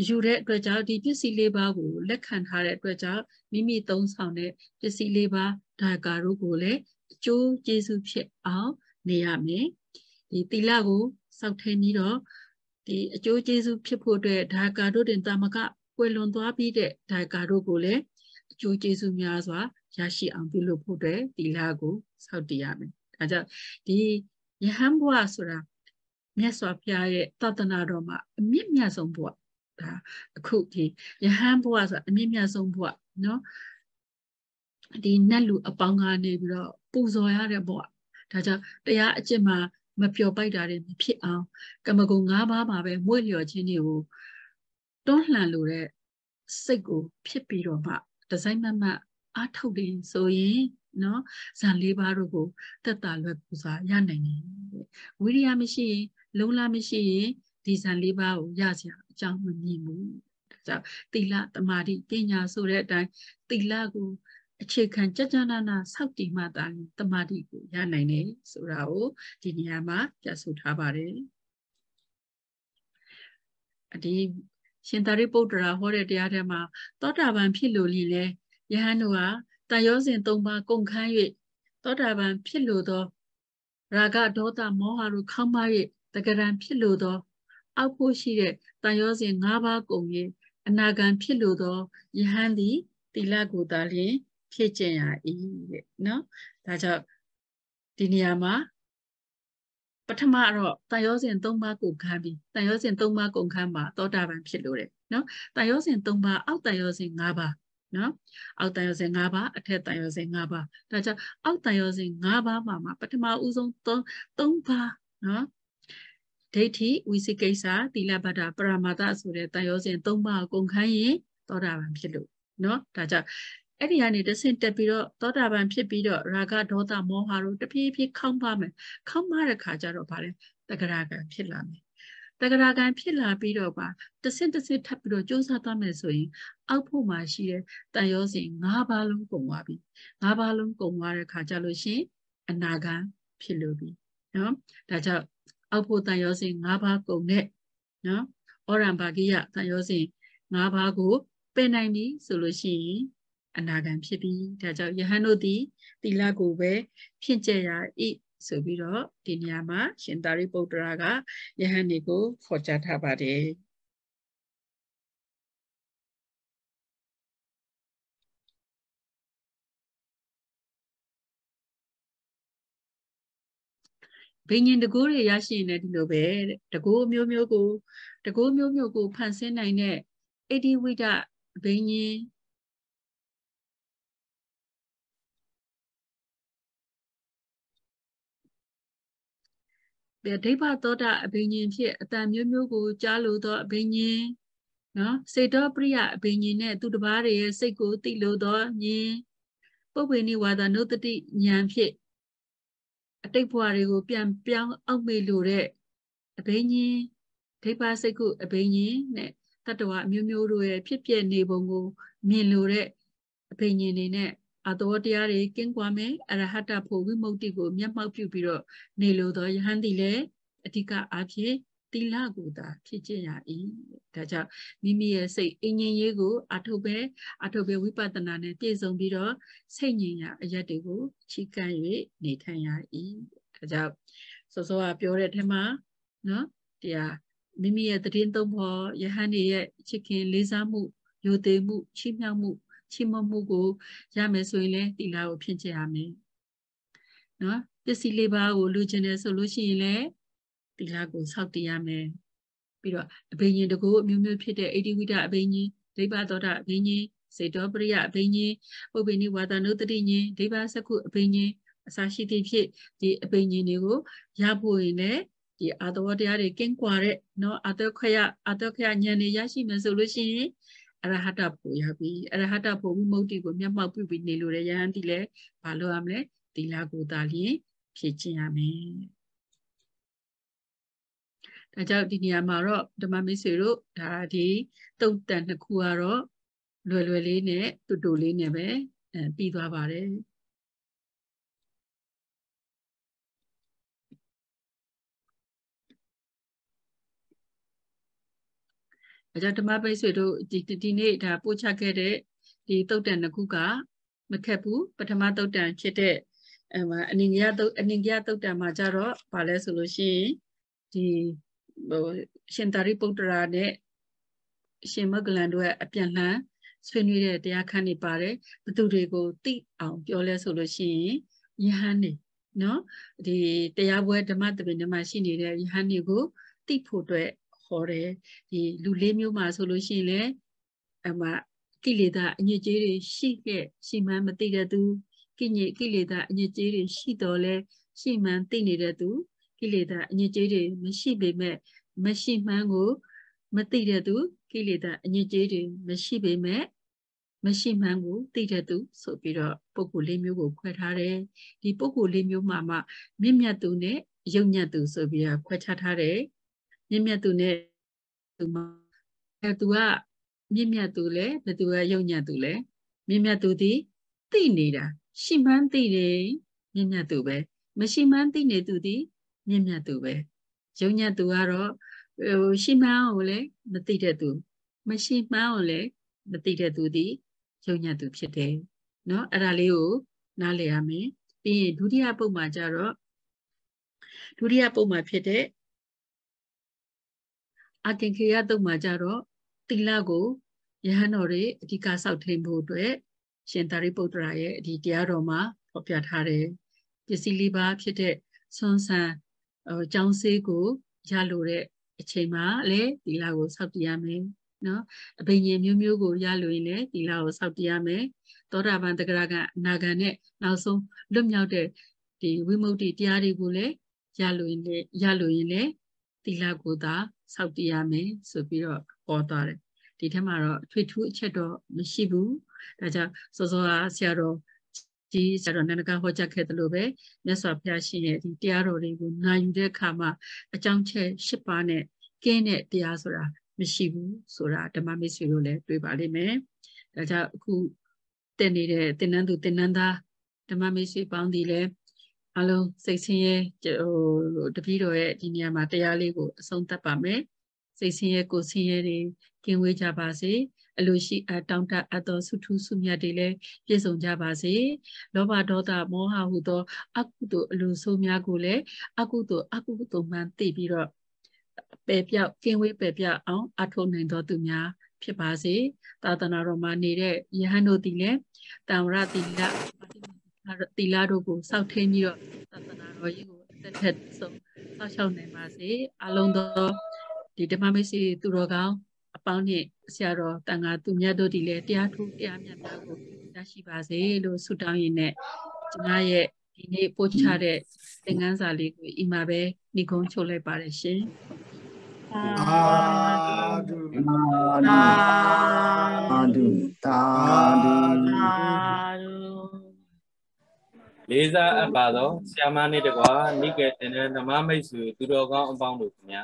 ယူတဲ့အတွက်ကြောင့်ဒီပစ္စည်းလေးပါးကိုလက်ခံထားတဲ့အတွက်ကြောင့်မိမိသုံးဆောင်တဲ့ပစ္စည်းလေးပါးဒါကာတို့ကိုလည်းအကျိုးကျေးဇူးဖြစ်အောင်နေရမယ် ဒီသီလကိုစောင့်ထိန်ပြီးတော့ဒီအကျိုးကျေးဇူးဖြစ်ဖို့အတွက်ဒါကာတို့တင်တာမကကွယ်လွန်သွားပြီးတဲ့ဒါကာတို့ကိုလည်းအကျိုးကျေးဇူးများစွာရရှိအောင်ပြုလုပ်ဖို့အတွက်သီလကိုစောင့်တည်ရမယ်ဒါကြောင့်ဒီယဟန်ဘဝဆိုတာမြတ်စွာဘုရားရဲ့တသနာတော်မှာအမြင့်မြတ်ဆုံးဘဝဒါအခုဒီယဟန်ဘဝဆိုတာအမြင့်မြတ်ဆုံးဘဝနော်ဒီနတ်လူအပေါင်းကနေပြီးတော့ပူဇော်ရတဲ့ဘဝဒါကြောင့်တရားအကျင့်မှာ မပျော်ပိုက်တာတွေမဖြစ်အောင်ကမ္မဂုဏ်၅ပါးမှာပဲမွေ့လျော်ခြင်းတွေကိုတွန်းလှန်လို့တဲ့စိတ်ကိုဖြစ်ပြီးတော့မှဒီဇိုင်းမမအားထုတ်တယ်ဆိုရင်နော်ဇန်လေးပါးတို့ကိုတက်တာလွယ်ကူစွာရနိုင်တယ်ဝိရိယမရှိရင်လုံလမရှိရင်ဒီဇန်လေးပါးကိုရစရာအကြောင်းမမြင်ဘူးဒါကြောင့်သီလတမာတိပညာဆိုတဲ့အတိုင်းသီလကို အခြေခံကြကြနာနာစောင့်တည်မှသာတမာတိကိုရနိုင်တယ်ဆိုတာကိုဒီနေရာမှာပြဆိုထားပါတယ်ဒီရှင်သာရိပုတ္တရာဟောတဲ့တရားထဲမှာသောတာပန်ဖြစ်လို့လေယဟန်တို့ဟာတန်ရောစဉ်၃ပါးကုန်ခန်း၍သောတာပန်ဖြစ်လို့သောရာဂဒေါသမောဟတို့ခေါင်းပါ၍တကရံဖြစ်လို့သောအောက်ဖို့ရှိတဲ့တန်ရောစဉ်၅ပါးကုန်၍အနာဂံဖြစ်လို့သောယဟန်သည်တိလကိုသာလျှင် ဖြစ်ကျင်ရ၏တဲ့နော်ဒါကြောင့်ဒီနေရာမှာပထမတော့တန်ရောစဉ်၃ပါးကိုခန်းပြီးတန်ရောစဉ်၃ပါးကုန်ခန်းမှာသောတာပန်ဖြစ်လို့တဲ့နော်တန်ရောစဉ်၃ပါးအောက်တန်ရောစဉ်၅ပါးနော်အောက်တန်ရောစဉ်၅ပါးအထက်တန်ရောစဉ်၅ပါးဒါကြောင့်အောက်တန်ရောစဉ်၅ပါးမှာမှာပထမဦးဆုံး၃၃ပါးနော်ဒိဋ္ဌိဝိသိကိစ္စသီလဗဒ္ဒပရမတ္တဆိုတဲ့တန်ရောစဉ်၃ပါးကုန်ခန်းရင်သောတာပန်ဖြစ်လို့နော်ဒါကြောင့် အဲ့ဒီကနေတဆင့်တက်ပြီးတော့သောတာပန်ဖြစ်ပြီးတော့ရာဂဒေါသမောဟတို့တဖြည်းဖြည်းခေါင်းပါမယ်ခေါင်းပါတဲ့ခါကျတော့ဗါလဲတဂရကံဖြစ်လာမယ်တဂရကံဖြစ်လာပြီးတော့ပါတဆင့်တဆင့်ထပ်ပြီးတော့စူးစမ်းသွားမယ်ဆိုရင်အောက်ဖို့မှာရှိတဲ့တန်ရောစဉ်၅ပါးလုံးကုန်သွားပြီ၅ပါးလုံးကုန်သွားတဲ့ခါကျလို့ရှိရင်အနာဂံဖြစ်လို့ပြီနော်ဒါကြောင့်အောက်ဖို့တန်ရောစဉ်၅ပါးကုန်တဲ့နော်ဩရံဘာဂိယတန်ရောစဉ်၅ပါးကိုပယ်နိုင်ပြီဆိုလို့ရှိရင် အနာဂံဖြစ်ပြီးဒါကြောင့်ယဟန်တို့သည်သီလကိုပဲဖြင့်ကျက်ရဤဆိုပြီးတော့ဒီနေရာမှာရှင်သာရိပုတ္တရာကယဟန်တွေကိုခေါ်ကြားထားပါတယ်ဘိညာဉ်တကိုးတွေရရှိရင်လည်းဒီလိုပဲတကိုးမျိုးမျိုးကိုတကိုးမျိုးမျိုးကိုဖန်ဆင်းနိုင်တဲ့အဋ္ဌိဝိဒဘိညာဉ် ဒိဗ္ဗသောတာအဘိညာဉ်ဖြင့်အတန်မျိုးမျိုးကိုကြားလို့သောအဘိညာဉ်နော်စေတောပရိယအဘိညာဉ်နဲ့သူတစ်ပါးရဲ့စိတ်ကိုသိလို့သောဉာဏ်ပုပ္ပေနိဝါဒနုတ္တိဉာဏ်ဖြင့်အတိတ်ဘဝတွေကိုပြန်ပြောင်းအောက်မေ့လို့တဲ့အဘိညာဉ်ဒိဗ္ဗစိတ်ကုအဘိညာဉ်နဲ့တတ္တဝအမျိုးမျိုးတို့ရဲ့ဖြစ်ပျက်နေပုံကိုမြင်လို့တဲ့အဘိညာဉ်တွေနဲ့ အတောတရားတွေကင်းကွာမယ်အရဟတဖို့ဝိမု ക്തി ကိုမျက်မှောက်ပြုပြီးတော့နေလို့တော့ယဟန်တိလည်းအဓိကအားဖြင့်သီလကိုသာဖြစ်ကျင့်ရ၏ဒါကြောင့်မိမိရဲ့စိတ်အငြိမ်ရေးကိုအထုပ်ပဲအထုပ်ပဲဝိပဿနာနဲ့ပြည့်စုံပြီးတော့စိတ်ငြိမ်ရာအရက်တွေကိုချီးကပ်၍နေထိုင်ရ၏ဒါကြောင့်စောစောကပြောတဲ့ထက်မှာနော်တရားမိမိရဲ့တည်င်းသုံးဖော်ယဟန်တွေရဲ့ချစ်ခင်လေးစားမှုယိုသေးမှုချီးမြှောက်မှု ချီးမွမ်းမှုကိုရမယ်ဆိုရင်လည်းသီလကိုဖြင့်ကျရမယ်နော်ပစ္စည်းလေးပါးကိုလူကျင်တယ်ဆိုလို့ရှိရင်လည်းသီလကိုစောင့်တည်ရမယ်ပြီးတော့အဘိညာဉ်တကူအမျိုးမျိုးဖြစ်တဲ့အိတိဝိဒအဘိညာဉ်ဒိဗ္ဗသောတာအဘိညာဉ်စေတောပရိယအဘိညာဉ်ပုပ္ပိနိဝါဒနုတတိညာဉ်ဒိဗ္ဗစကုအဘိညာဉ်အစာရှိသည့်ဖြစ်ဒီအဘိညာဉ်တွေကိုရဖို့ရင်လည်းဒီအာတဝတရားတွေကင်းကွာတဲ့เนาะအာတခယအာတခယဉာဏ်တွေရရှိမယ်ဆိုလို့ရှိရင် အရဟတဖို့ရပြီအရဟတဖို့ဝိမု ക്തി ကိုမျက်မှောက်ပြုပြီးနေလို့ရယဟန်တိလဲဘာလို့ရမလဲသီလကိုသာလျင်ဖြည့်ခြင်းရမယ်ဒါကြောင့်ဒီနေရာမှာတော့ဓမ္မမိတ်ဆွေတို့ဒါဒီတုတ်တန်နှစ်ခုကတော့လွယ်လွယ်လေးနဲ့တူတူလေးနဲ့ပဲအဲပြီးသွားပါတယ် အဲကြောင့်ဓမ္မပိတ်ဆွေတို့ဒီဒီနေ့ဒါပို့ချခဲ့တဲ့ဒီတုတ်တန်နှစ်ခုကမခက်ဘူးပထမတုတ်တန်ဖြစ်တဲ့အအနင်္ဂယတုတ်အနင်္ဂယတုတ်တန်မှာကြတော့ဗာလဲဆိုလို့ရှိရင်ဒီဟိုရှင်သာရိပုတ္တရာနဲ့ရှင်မဂ္ဂလန်တို့ရဲ့အပြန်လှန်ဆွေးနွေးတဲ့တရားခန်းတွေပါတယ်ဘသူတွေကိုသိအောင်ပြောလဲဆိုလို့ရှိရင်ယဟန်နေနော်ဒီတရားပွဲဓမ္မတပင်ဓမ္မရှိနေတဲ့ယဟန်တွေကိုသိဖို့အတွက် ဟောတယ်ဒီလူလေးမျိုးမှာဆိုလို့ရှိရင်လည်းအမကိလေသာအညစ်အကြေးတွေရှိခဲ့ရှိမှန်းမသိတဲ့သူကိညကိလေသာအညစ်အကြေးတွေရှိတော်လဲရှိမှန်းသိနေတဲ့သူကိလေသာအညစ်အကြေးတွေမရှိပေမဲ့မရှိမှန်းကို မသိတဲ့သူကိလေသာအညစ်အကြေးတွေမရှိပေမဲ့မရှိမှန်းကိုသိတဲ့သူဆိုပြီးတော့ပုဂ္ဂိုလ်လေးမျိုးကိုခွဲထားတယ်ဒီပုဂ္ဂိုလ်လေးမျိုးမှာမှမြင့်မြတ်သူနဲ့ယုံညံ့သူဆိုပြီးတော့ခွဲခြားထားတယ် မြင့်မြတ်သူနဲ့သူမှာအဲသူကမြင့်မြတ်သူလဲဘယ်သူကယုံညံ့သူလဲမြင့်မြတ်သူဒီသိနေတာရှိမှန်းသိတယ်မြင့်မြတ်သူပဲမရှိမှန်းသိနေသူဒီမြင့်မြတ်သူပဲယုံညံ့သူကတော့ဟိုရှိမှန်းကိုလည်းမသိတဲ့သူမရှိမှန်းကိုလည်းမသိတဲ့သူဒီယုံညံ့သူဖြစ်တယ်เนาะအဲ့ဒါလေးကိုနားလည်ရမယ်ပြီးရင်ဒုတိယပုံမှာကျတော့ဒုတိယပုံမှာဖြစ်တဲ့ အကင်ခေယတုတ်မှာကြတော့တိလကိုယဟန်တော်တွေအဓိကစောက်ထိန်ဖို့အတွက်ရှင်သာရိပုတ္တရာရဲ့ဒီတရားတော်မှာဖော်ပြထားတယ်ပစ္စည်းလေးပါဖြစ်တဲ့ဆွမ်းဆန်အကြောင်းစေးကိုရလိုတဲ့အချိန်မှာလည်းသီလကိုစောင့်တည်ရမယ်နော်အဘိညာဉ်မျိုးမျိုးကိုရလိုရင်လည်းသီလကိုစောင့်တည်ရမယ်သောတာပန်တဂရကအနာဂံနဲ့နောက်ဆုံးလွတ်မြောက်တဲ့ဒီဝိမု ക്തി တရားတွေကိုလည်းရလိုရင်လည်းရလိုရင်လည်းသီလကိုသာ စောင့်တည်ရမယ်ဆိုပြီးတော့ပေါ်သွားတယ်ဒီထက်မှာတော့ထွေထူးအချက်တော့မရှိဘူးဒါကြောင့်စောစောကဆရာတော်ဒီဆရာတော်နန္ဒကဟောကြားခဲ့သလိုပဲမြတ်စွာဘုရားရှင်ရဲ့ဒီတရားတော်တွေကိုနာယူတဲ့အခါမှာအကြောင်းချက်၈ပါးနဲ့ကင်းတဲ့တရားဆိုတာမရှိဘူးဆိုတာဓမ္မမိတ်ဆွေတို့လည်းတွေ့ပါလိမ့်မယ်ဒါကြောင့်အခုတင်နေတဲ့တင်နန်းသူတင်နန်းသားဓမ္မမိတ်ဆွေပေါင်းဒီလည်း အလုံးစိတ်ဆင်းရဲဟိုတပည့်တော်ရဲ့ဒီနေရာမှာတရားလေးကိုအဆုံးသတ်ပါမယ်စိတ်ဆင်းရဲကိုဆင်းရဲတွေကင်းဝေးကြပါစေအလိုရှိအတောင်းတအပ်သောဆုထူးဆုမြတ်တွေလည်းပြည့်စုံကြပါစေလောဘဒေါသမောဟဟုသော အကုသိုလ်အလိုဆိုးများကိုလည်းအကုသိုလ်အကုသိုလ်မှန်သိပြီးတော့ပယ်ပြောက်ကင်းဝေးပယ်ပြောက်အောင်အထောက်နိုင်သောသူများဖြစ်ပါစေသာသနာတော်မှာနေတဲ့ယဟန်တို့သည်လည်းတံဝရတိလတီ လာတို့ကိုစောက်ထင်းပြီးတော့သာသနာတော်ကြီးကိုအသက်ထက်ဆုံးစောက်ရှောက်နိုင်ပါစေအလုံးသောဒီဓမ္မမိတ်ဆွေသူတော်ကောင်းအပေါင်းနဲ့ဆရာတော်တန်ခါသူမြတ်တို့ဒီလည်းတရားထုတရားမြတ်များကိုရရှိပါစေလို့ဆုတောင်းရင်းနဲ့ကျွန်မရဲ့ဒီနေ့ပို့ချတဲ့သင်ခန်းစာလေးကိုအိမ်မှာပဲနှိကုံးချုပ်လိုက်ပါတယ်ရှင်အာဒုအာဒုတာဒု လေးစားအပ်ပါသောဆ iam မနှင့်တကွာနိကေသင်္นဓမ္မမိတ်ဆွေသူတော်ကောင်းအပေါင်းတို့ခင်ဗျာ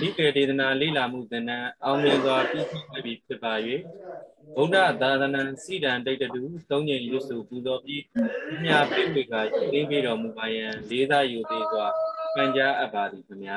နိကေဒေသနာလိလာမှုသင်္นအောင်မြင်စွာပြည့်စုံပြီဖြစ်ပါ၍ဗုဒ္ဓသာသနာစိတံတိတ်တုသုံးညင်ရွတ်စုပူဇော်ပြီးမြာပြည့်ဝေကသိပြီးတော်မူပါယံလေးစားယူသေးစွာပန်ကြားအပ်ပါသည်ခင်ဗျာ